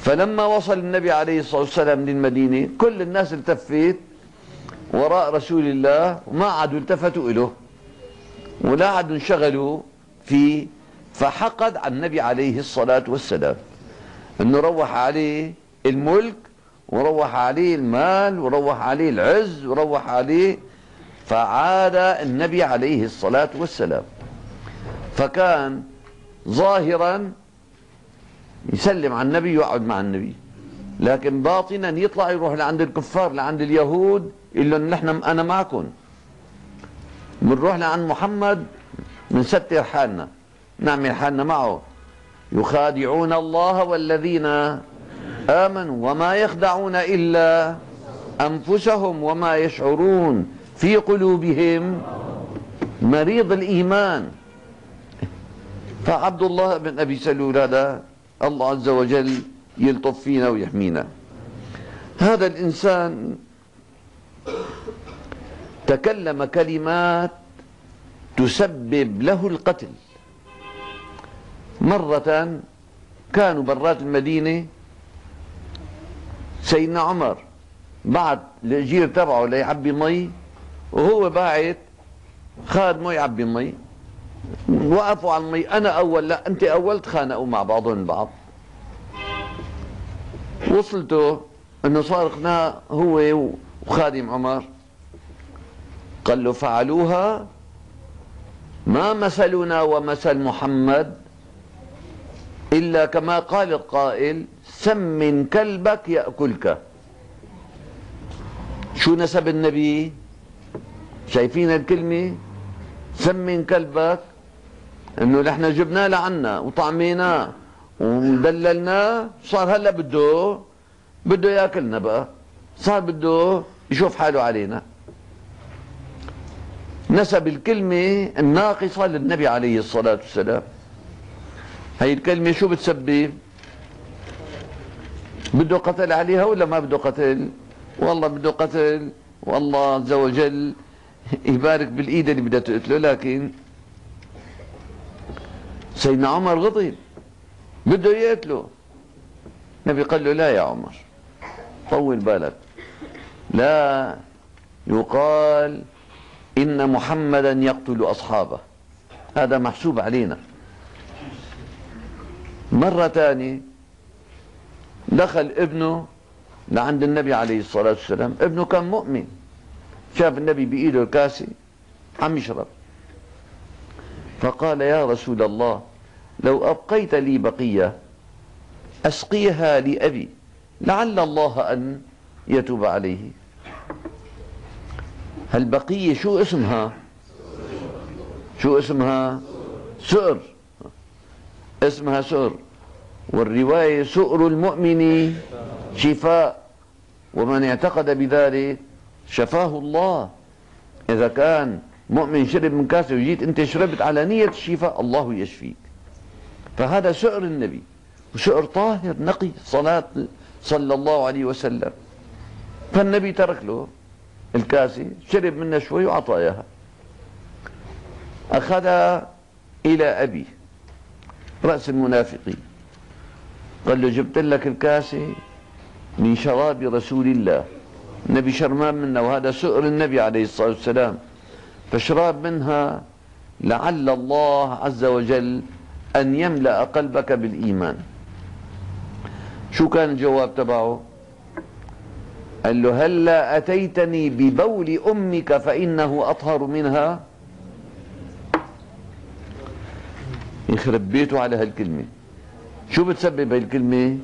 فلما وصل النبي عليه الصلاة والسلام للمدينة كل الناس التفت وراء رسول الله وما عادوا التفتوا له ولا عادوا انشغلوا فيه فحقد على النبي عليه الصلاة والسلام. إنه روح عليه الملك وروح عليه المال وروح عليه العز وروح عليه فعاد النبي عليه الصلاة والسلام. فكان ظاهرا يسلم على النبي ويقعد مع النبي. لكن باطنا يطلع يروح لعند الكفار لعند اليهود يقول لهم نحن أنا معكم. بنروح لعند محمد بنستر حالنا. نعمل حالنا معه. يخادعون الله والذين آمنوا وما يخدعون إلا أنفسهم وما يشعرون في قلوبهم مريض الإيمان. فعبد الله بن أبي سلول هذا الله عز وجل يلطف فينا ويحمينا. هذا الإنسان تكلم كلمات تسبب له القتل. مرة كانوا برات المدينة سيدنا عمر بعت الأجير تبعه ليعبي مي وهو باعت خادمه يعبي مي. وقفوا على المي. أنا أول لا أنت أول تخانقوا مع بعضهم البعض. وصلتوا أنه صار هو وخادم عمر. قال له فعلوها ما مثلنا ومثل محمد إلا كما قال القائل سمن كلبك يأكلك. شو نسب النبي؟ شايفين الكلمة؟ سمن كلبك انه نحن جبناه لعنا وطعميناه ودللناه صار هلا بده بده ياكلنا بقى. صار بده يشوف حاله علينا. نسب الكلمة الناقصة للنبي عليه الصلاة والسلام. هي الكلمة شو بتسبب؟ بده قتل عليها ولا ما بده قتل؟ والله بده قتل والله عز وجل يبارك بالإيد اللي بدها تقتله لكن سيدنا عمر غضب. بده يقتله النبي قال له لا يا عمر. طول بالك. لا يقال إن محمدا يقتل أصحابه. هذا محسوب علينا. مرة ثانية دخل ابنه لعند النبي عليه الصلاة والسلام. ابنه كان مؤمن. شاف النبي بإيده الكاسي عم يشرب. فقال يا رسول الله لو أبقيت لي بقية أسقيها لأبي لعل الله أن يتوب عليه. هالبقية شو اسمها؟ شو اسمها؟ سؤر. اسمها سؤر. والرواية سؤر المؤمن شفاء ومن اعتقد بذلك شفاه الله. إذا كان مؤمن شرب من كاسة وجيت أنت شربت على نية الشفاء الله يشفيك. فهذا سؤر النبي وسؤر طاهر نقي صلاة صلى الله عليه وسلم. فالنبي ترك له الكاسة شرب منها شوي وعطى إياها. أخذها إلى أبي رأس المنافقين. قال له جبت لك الكاسة من شراب رسول الله. النبي شرمان منها وهذا سؤر النبي عليه الصلاة والسلام. فاشراب منها لعل الله عز وجل أن يملأ قلبك بالإيمان. شو كان الجواب تبعه؟ قال له هلا أتيتني ببول أمك فإنه أطهر منها. يخرب بيته على هالكلمة. شو بتسبب هالكلمة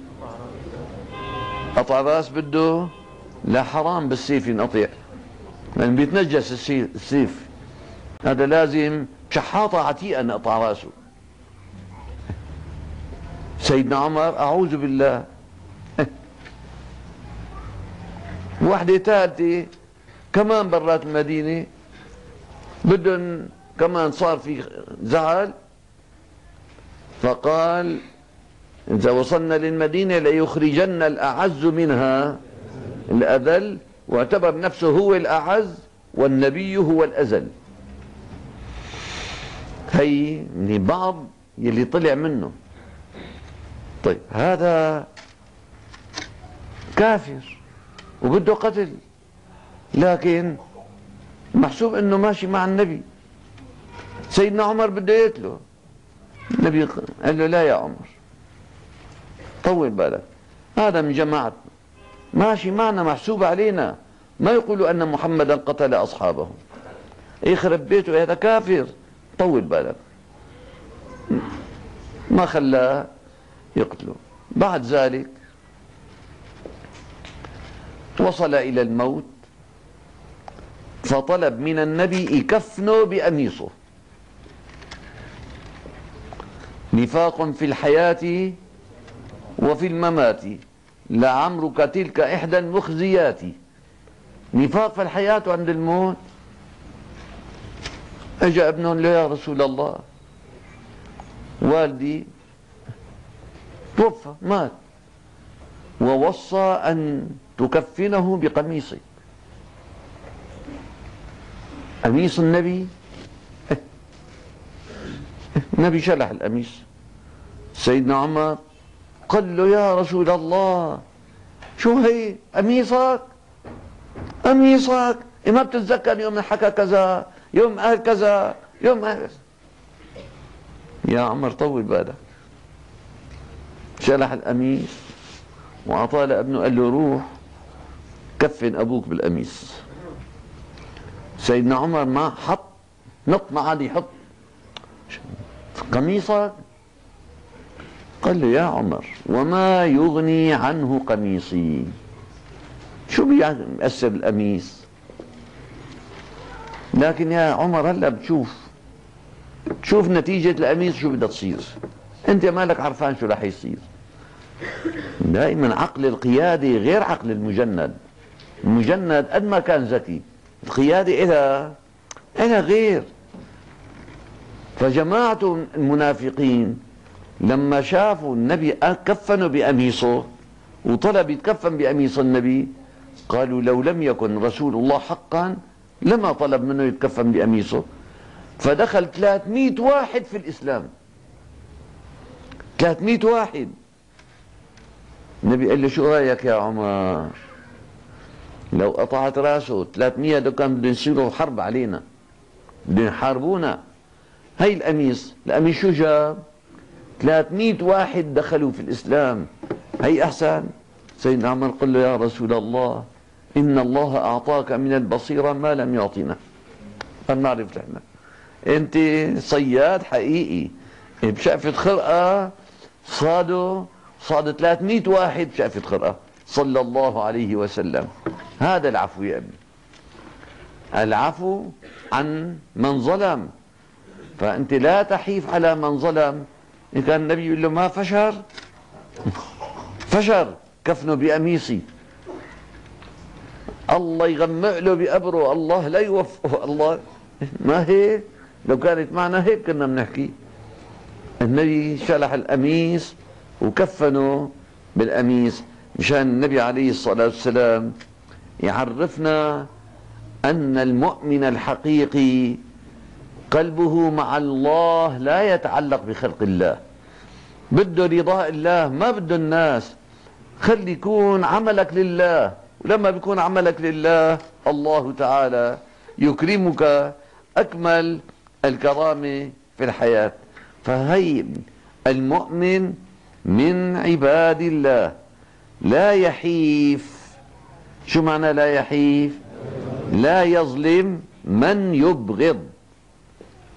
قطع رأس بده؟ لا حرام بالسيف ينقطع. لأن يعني بيتنجس السيف. هذا لازم شحاطة عتيقة نقطع رأسه. سيدنا عمر أعوذ بالله. وحدة ثالثة كمان برات المدينة. بدهم كمان صار في زعل. فقال إذا وصلنا للمدينة ليخرجن الأعز منها الأذل واعتبر نفسه هو الأعز والنبي هو الأزل. هي من بعض يلي طلع منه. طيب هذا كافر وبده قتل لكن محسوب إنه ماشي مع النبي. سيدنا عمر بده يقتله. النبي قال له لا يا عمر طول بالك هذا من جماعتنا ماشي معنا محسوب علينا. ما يقولوا أن محمدا قتل أصحابه. يخرب بيته هذا كافر. طول بالك. ما خلاه يقتله بعد ذلك وصل إلى الموت فطلب من النبي يكفنه بأميصه. نفاق في الحياة وفي الممات. لعمرك تلك إحدى المخزيات. نفاق في الحياة وعند الموت. اجى ابنهم له يا رسول الله والدي توفى مات. ووصى أن تكفنه بقميصك. قميص النبي. النبي شلح القميص. سيدنا عمر قال له يا رسول الله شو هي؟ قميصك؟ قميصك. إيه ما بتتذكر يوم حكى كذا يوم قال كذا يوم قال يا عمر طول بالك. شلح القميص وأعطاه لابنه قال له روح كفن أبوك بالقميص. سيدنا عمر ما حط نط ما عاد يحط. قميصك؟ قال له يا عمر وما يغني عنه قميصي. شو بيأثر القميص. لكن يا عمر هلا بتشوف تشوف نتيجة القميص شو بدها تصير. أنت مالك عرفان شو رح يصير؟ دائما عقل القيادة غير عقل المجند. المجند قد ما كان ذكي. القيادة إلى إلى غير. فجماعة المنافقين لما شافوا النبي كفنوا بقميصه وطلب يتكفن بقميص النبي قالوا لو لم يكن رسول الله حقا لما طلب منه يتكفن بقميصه فدخل 300 واحد في الإسلام. 300 واحد. النبي قال له شو رأيك يا عمر؟ لو قطعت راسه 300 لو كان بدهم يصيروا حرب علينا بدهم يحاربونا. هي القميص القميص شو جاب؟ 300 واحد دخلوا في الإسلام. هي أحسن؟ سيدنا عمر قال له يا رسول الله إن الله أعطاك من البصيرة ما لم يعطينا. ما بنعرف نحن أنت صياد حقيقي بشقفة خرقة صادوا صاد 300 واحد بشقفة خرقة صلى الله عليه وسلم. هذا العفو يا ابني العفو عن من ظلم. فأنت لا تحيف على من ظلم. إن كان النبي يقول له ما فشر؟ فشر. كفنه بقميصي الله يغمق له بقبره الله لا يوفقه. الله ما هيك؟ لو كانت معنا هيك كنا بنحكي. النبي شلح القميص وكفنه بالقميص مشان النبي عليه الصلاة والسلام يعرفنا أن المؤمن الحقيقي قلبه مع الله لا يتعلق بخلق الله. بده رضاء الله ما بده الناس. خلي يكون عملك لله. ولما بيكون عملك لله الله تعالى يكرمك أكمل الكرامة في الحياة. فهي المؤمن من عباد الله. لا يحيف. شو معنى لا يحيف؟ لا يظلم من يبغض.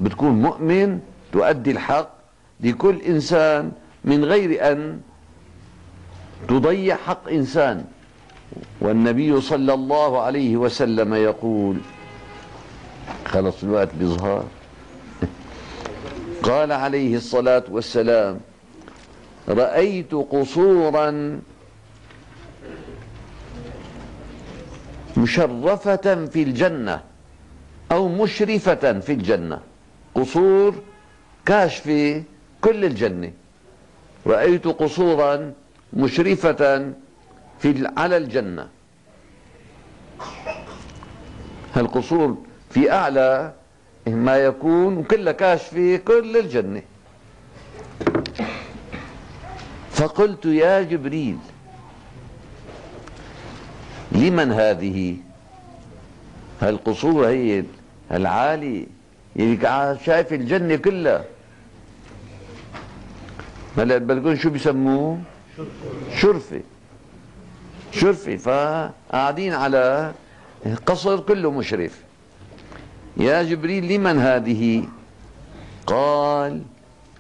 بتكون مؤمن تؤدي الحق لكل إنسان من غير أن تضيع حق إنسان. والنبي صلى الله عليه وسلم يقول خلص الوقت بيظهر قال عليه الصلاة والسلام رأيت قصورا مشرفة في الجنة أو مشرفة في الجنة. قصور كاشفة كل الجنة. رأيت قصورا مشرفة في على الجنة. هالقصور في أعلى ما يكون وكلها كاشفة كل الجنة. فقلت يا جبريل لمن هذه؟ هالقصور هي العالي اللي شايف الجنة كلها؟ هلا بدكم شو بيسموه شرفة. شرفة. فقاعدين على قصر كله مشرف. يا جبريل لمن هذه؟ قال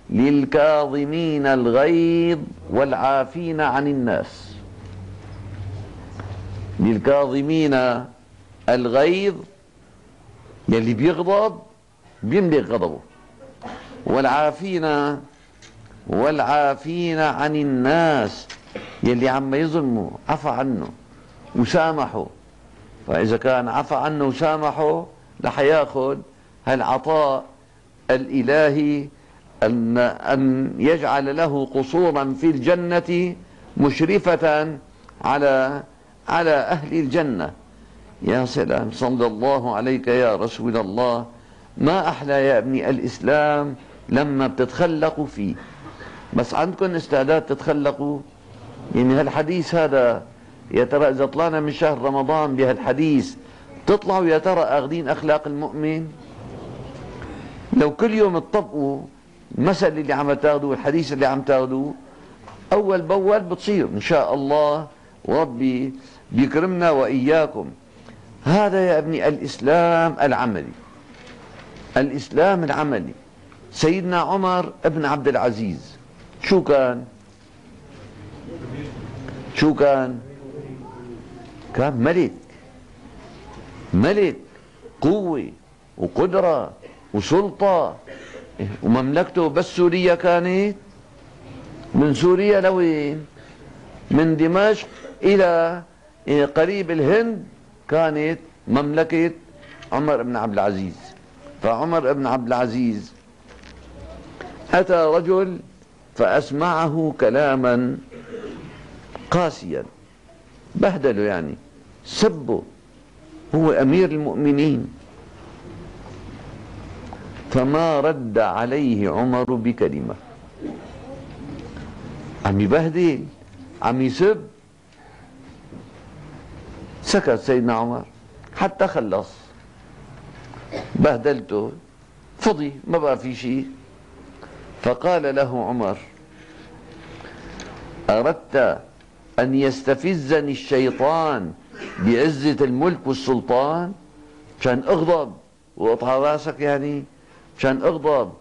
للكاظمين الغيظ والعافين عن الناس. للكاظمين الغيظ يلي بيغضب بيملك غضبه. والعافين والعافين عن الناس يلي عم يظلموا عفى عنه وسامحوا. فإذا كان عفى عنه وسامحه رح ياخذ هالعطاء الإلهي أن أن يجعل له قصورا في الجنة مشرفة على على أهل الجنة. يا سلام صلى الله عليك يا رسول الله. ما أحلى يا ابني الإسلام لما بتتخلقوا فيه؟ بس عندكم استعداد تتخلقوا؟ يعني هالحديث هذا يا ترى إذا طلعنا من شهر رمضان بهالحديث تطلعوا يا ترى أخذين أخلاق المؤمن؟ لو كل يوم تطبقوا المثل اللي عم تاخذوه الحديث اللي عم تاخذوه أول بأول بتصير إن شاء الله وربي بيكرمنا وإياكم. هذا يا ابني الإسلام العملي. الإسلام العملي. سيدنا عمر ابن عبد العزيز شو كان؟ شو كان؟ كان ملك. ملك قوة وقدرة وسلطة. ومملكته بس سوريا كانت؟ من سوريا لوين؟ من دمشق إلى قريب الهند كانت مملكة عمر بن عبد العزيز. فعمر بن عبد العزيز أتى رجل فأسمعه كلاما قاسيا بهدله يعني سبه. هو أمير المؤمنين. فما رد عليه عمر بكلمة. عم يبهدل عم يسب سكت سيدنا عمر حتى خلص. بهدلته فضي ما بقى في شيء. فقال له عمر أردت أن يستفزني الشيطان بعزة الملك والسلطان مشان أغضب وأقطع رأسك يعني مشان أغضب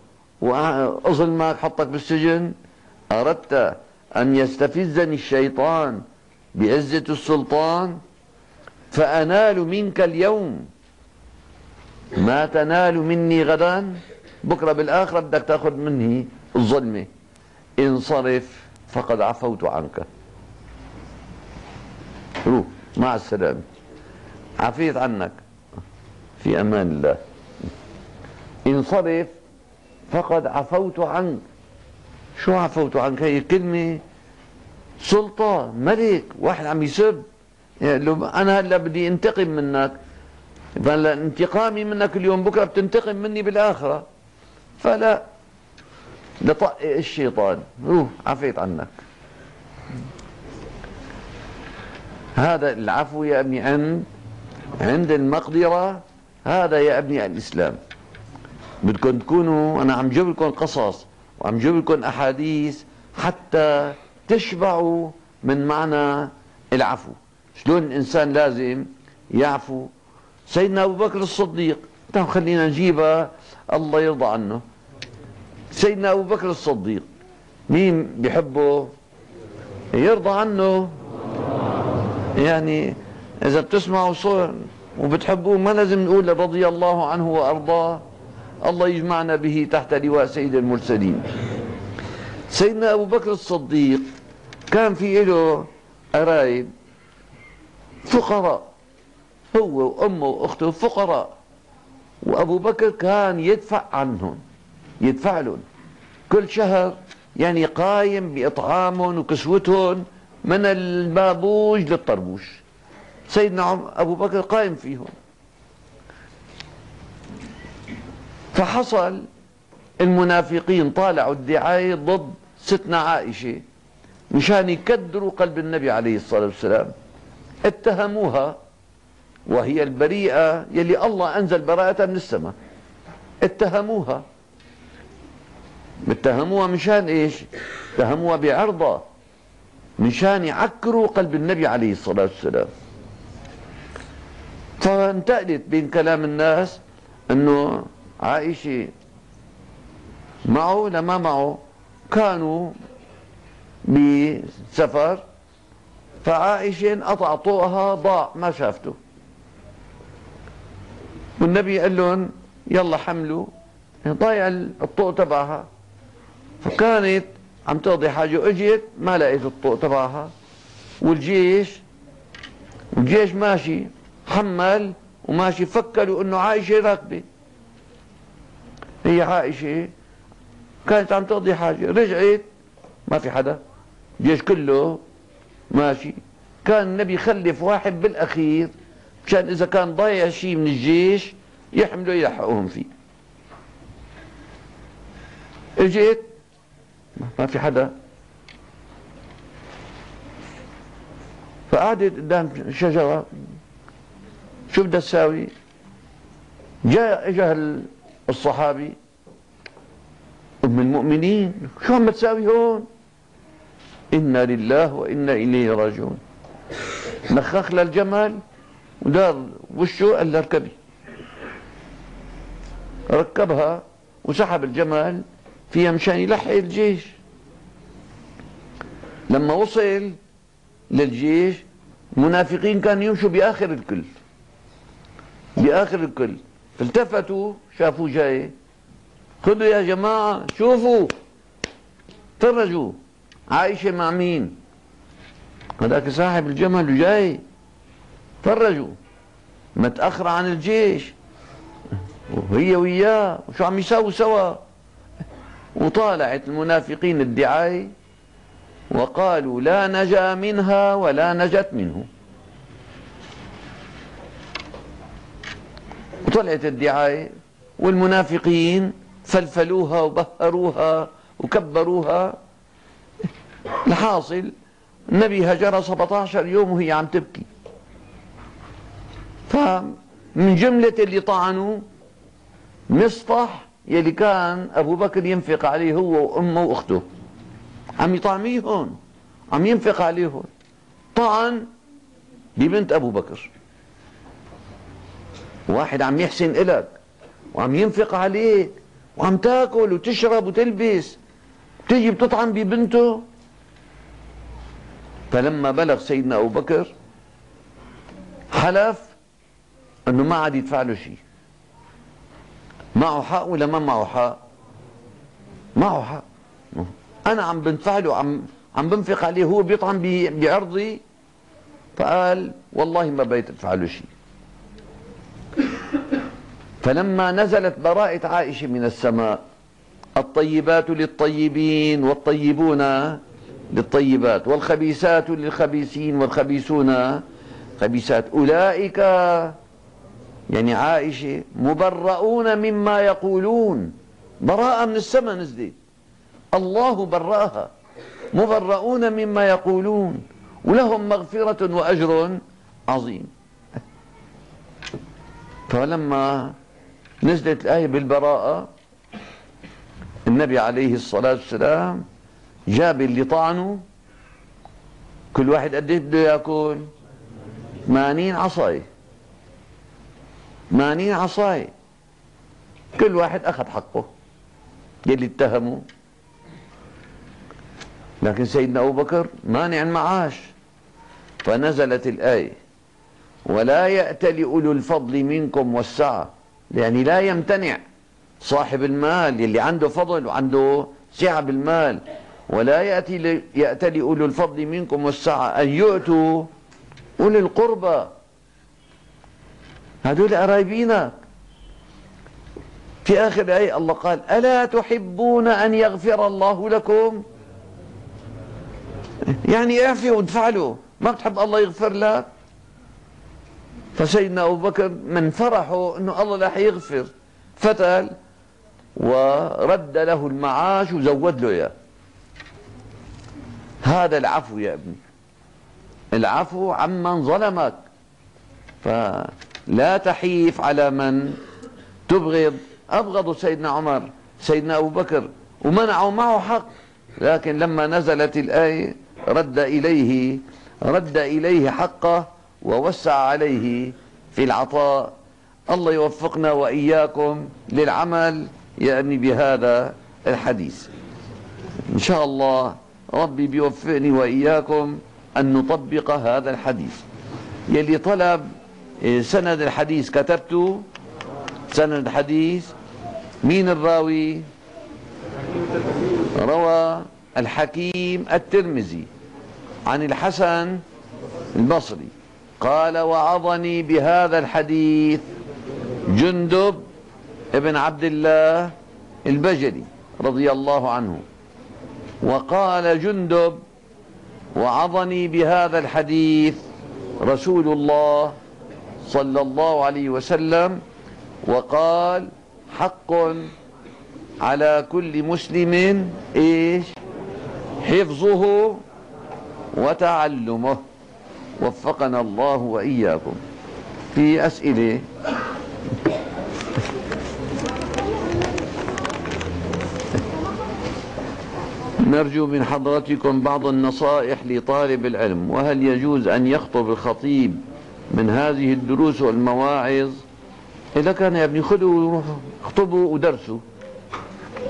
وأظلمك حطك بالسجن. أردت أن يستفزني الشيطان بعزة السلطان فأنال منك اليوم. ما تنال مني غدا؟ بكرة بالآخرة بدك تأخذ مني الظلمة. انصرف فقد عفوت عنك. روح. مع السلامة. عفيت عنك. في أمان الله. انصرف. فقد عفوت عنك. شو عفوت عنك؟ هي كلمة سلطة ملك واحد عم يسب. يعني أنا هلا بدي انتقم منك. فهلا انتقامي منك اليوم بكرة بتنتقم مني بالآخرة. فلا لطقق الشيطان. روح عفيت عنك. هذا العفو يا أبني عند عند المقدرة هذا يا أبني الإسلام. بدكم تكونوا أنا عم جيب لكم قصص وعم جيب لكم أحاديث حتى تشبعوا من معنى العفو. شلون الإنسان لازم يعفو؟ سيدنا أبو بكر الصديق. طيب خلينا نجيبها الله يرضى عنه. سيدنا أبو بكر الصديق مين بيحبه؟ يرضى عنه. يعني إذا بتسمعوا صور وبتحبوه ما لازم نقول رضي الله عنه وأرضاه. الله يجمعنا به تحت لواء سيد المرسلين. سيدنا أبو بكر الصديق كان في له قرايب فقراء هو وأمه وأخته فقراء. وأبو بكر كان يدفع عنهم يدفع لهم. كل شهر يعني قايم بإطعامهم وكسوتهم من البابوج للطربوش. سيدنا أبو بكر قائم فيهم. فحصل المنافقين طالعوا الدعاية ضد ستنا عائشة مشان يكدروا قلب النبي عليه الصلاة والسلام. اتهموها وهي البريئة يلي الله أنزل براءتها من السماء. اتهموها. اتهموها مشان إيش؟ اتهموها بعرضة مشان يعكروا قلب النبي عليه الصلاة والسلام. فانتقلت بين كلام الناس إنه عائشة معه ولا ما معه كانوا بسفر فعائشة انقطع طوقها ضاع ما شافته. والنبي قال لهم يلا حملوا ضايع الطوق تبعها. فكانت عم تقضي حاجة واجت ما لقيت الطوق تبعها. والجيش والجيش ماشي حمل وماشي فكروا إنه عائشة راكبة هي عائشة كانت عم تقضي حاجة. رجعت ما في حدا. الجيش كله ماشي. كان النبي يخلف واحد بالأخير مشان إذا كان ضايع شيء من الجيش يحملوا يلحقوهم فيه. إجيت ما في حدا. فقعدت قدام شجرة. شو بدها تساوي؟ جاء اجا الصحابي. أم المؤمنين شو عم تساوي هون؟ إنا لله وإنا إليه راجعون. نخخ للجمل ودار وشه قال اركبي. ركبها وسحب الجمل فيها مشان يلحق الجيش. لما وصل للجيش المنافقين كانوا يمشوا بآخر الكل. بآخر الكل. فالتفتوا شافوا جاي. خذوا يا جماعة شوفوا. تفرجوا عايشة مع مين؟ هذاك صاحب الجمل وجاي فرجوا متأخرة عن الجيش. وهي وياه وشو عم يساووا سوا؟ وطالعت المنافقين الدعاية وقالوا لا نجا منها ولا نجت منه. وطلعت الدعاية والمنافقين فلفلوها وبهروها وكبروها. الحاصل النبي هجرها 17 يوم وهي عم تبكي. فمن جملة اللي طعنوا مصطح يلي كان أبو بكر ينفق عليه هو وأمه وأخته. عم يطعميهم عم ينفق عليهم طعن ببنت أبو بكر. واحد عم يحسن إلك وعم ينفق عليك وعم تاكل وتشرب وتلبس. تيجي بتطعن ببنته. فلما بلغ سيدنا أبو بكر حلف أنه ما عاد يدفع له شيء. معه حق ولا ما معه حق معه حق أنا عم بدفع له عم عم بنفق عليه هو بيطعم بعرضي. فقال والله ما بيت ادفع له شيء. فلما نزلت براءة عائشة من السماء الطيبات للطيبين والطيبون للطيبات والخبيثات للخبيثين والخبيثون خبيثات أولئك يعني عائشة مبرؤون مما يقولون. براءة من السماء نزلت. الله برأها. مبرؤون مما يقولون. ولهم مغفرة وأجر عظيم. فلما نزلت الآية بالبراءة النبي عليه الصلاة والسلام جاب اللي طعنوا كل واحد قد بده ياكل؟ 80 عصايه 80 عصاية كل واحد أخذ حقه. يلي اتهموا. لكن سيدنا أبو بكر مانع المعاش. فنزلت الآية ولا يأتل أولو الفضل منكم والسعة. يعني لا يمتنع صاحب المال يلي عنده فضل وعنده سعة بالمال. ولا يأتي يأتل أولو الفضل منكم والسعة. أن يؤتوا أولي القربى. هذول قرايبينك في آخر آية الله قال ألا تحبون أن يغفر الله لكم؟ يعني اعفي وادفع له ما بتحب الله يغفر لك؟ فسيدنا أبو بكر من فرحه أنه الله رح يغفر. فتل ورد له المعاش وزود له إياه. هذا العفو يا ابني. العفو عمن ظلمك. ف لا تحيف على من تبغض. أبغضوا سيدنا عمر سيدنا أبو بكر ومنعوا معه حق. لكن لما نزلت الآية رد إليه رد إليه حقه ووسع عليه في العطاء. الله يوفقنا وإياكم للعمل يعني بهذا الحديث. إن شاء الله ربي بيوفقني وإياكم أن نطبق هذا الحديث. يلي طلب سند الحديث كتبته. سند الحديث مين الراوي؟ روى الحكيم الترمذي عن الحسن البصري. قال وعظني بهذا الحديث جندب ابن عبد الله البجلي رضي الله عنه. وقال جندب وعظني بهذا الحديث رسول الله صلى الله عليه وسلم وقال حق على كل مسلم إيش؟ حفظه وتعلمه. وفقنا الله وإياكم. في أسئلة؟ نرجو من حضرتكم بعض النصائح لطالب العلم. وهل يجوز أن يخطب الخطيب من هذه الدروس والمواعظ. إذا كان يا ابني خذوا وروحوا اخطبوا ودرسوا.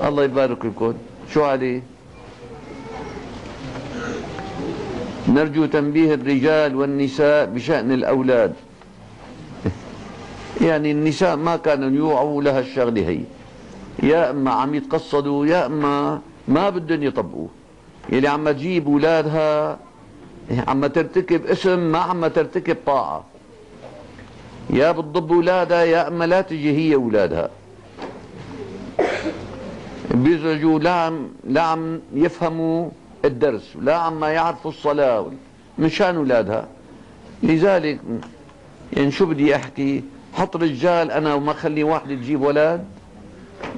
الله يبارك لكم. شو عليه؟ نرجو تنبيه الرجال والنساء بشأن الأولاد. يعني النساء ما كانوا يوعوا لها الشغلة هي. يا أما عم يتقصدوا يا أما ما بدهم يطبقوه يلي عم تجيب أولادها عم ترتكب اسم ما عم ترتكب طاعة. يا بتضب اولادها يا أما لا تجي هي اولادها بيزعجوا لا عم لا عم يفهموا الدرس لا عم يعرفوا الصلاة مشان اولادها لذلك يعني شو بدي أحكي؟ حط رجال أنا وما خلي واحد تجيب ولد.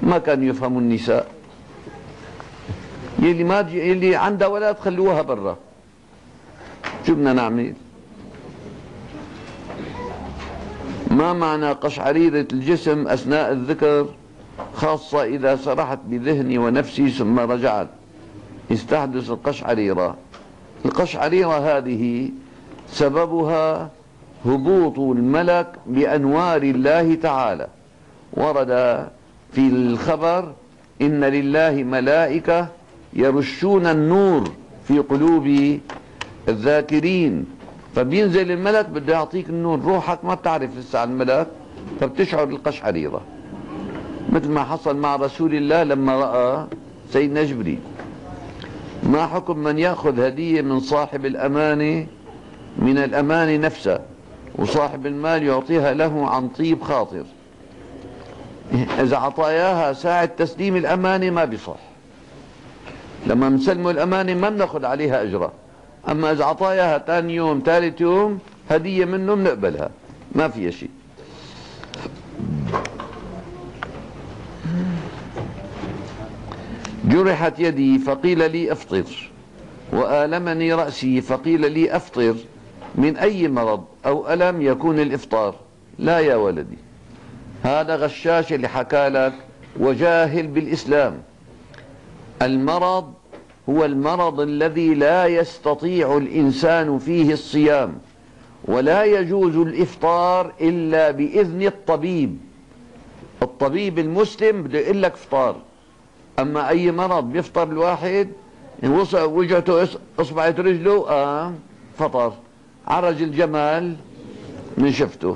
ما كانوا يفهموا النساء. يلي ما يلي عندها ولد خلوها برا. شو بدنا نعمل. ما معنى قشعريرة الجسم أثناء الذكر خاصة إذا سرحت بذهني ونفسي ثم رجعت. يستحدث القشعريرة. القشعريرة هذه سببها هبوط الملك بأنوار الله تعالى. ورد في الخبر إن لله ملائكة يرشون النور في قلوب الذاكرين. فبينزل الملك بده يعطيك النور. روحك ما بتعرف لسه عن الملك فبتشعر القشعريرة مثل ما حصل مع رسول الله لما رأى سيدنا جبريل. ما حكم من يأخذ هدية من صاحب الأمانة من الأمانة نفسها وصاحب المال يعطيها له عن طيب خاطر. إذا عطاياها ساعة تسليم الأمانة ما بيصح. لما نسلموا الأمانة ما بناخذ عليها أجرة. أما إذا عطاياها ثاني يوم ثالث يوم هدية منه بنقبلها ما فيها شيء. جرحت يدي فقيل لي أفطر وآلمني رأسي فقيل لي أفطر. من أي مرض أو ألم يكون الإفطار؟ لا يا ولدي. هذا غشاش اللي حكى لك وجاهل بالإسلام. المرض هو المرض الذي لا يستطيع الإنسان فيه الصيام ولا يجوز الإفطار إلا بإذن الطبيب. الطبيب المسلم بده يقول لك إفطار. أما أي مرض بيفطر الواحد وجهته إصبعت رجله آه فطر. عرج الجمال من شفته.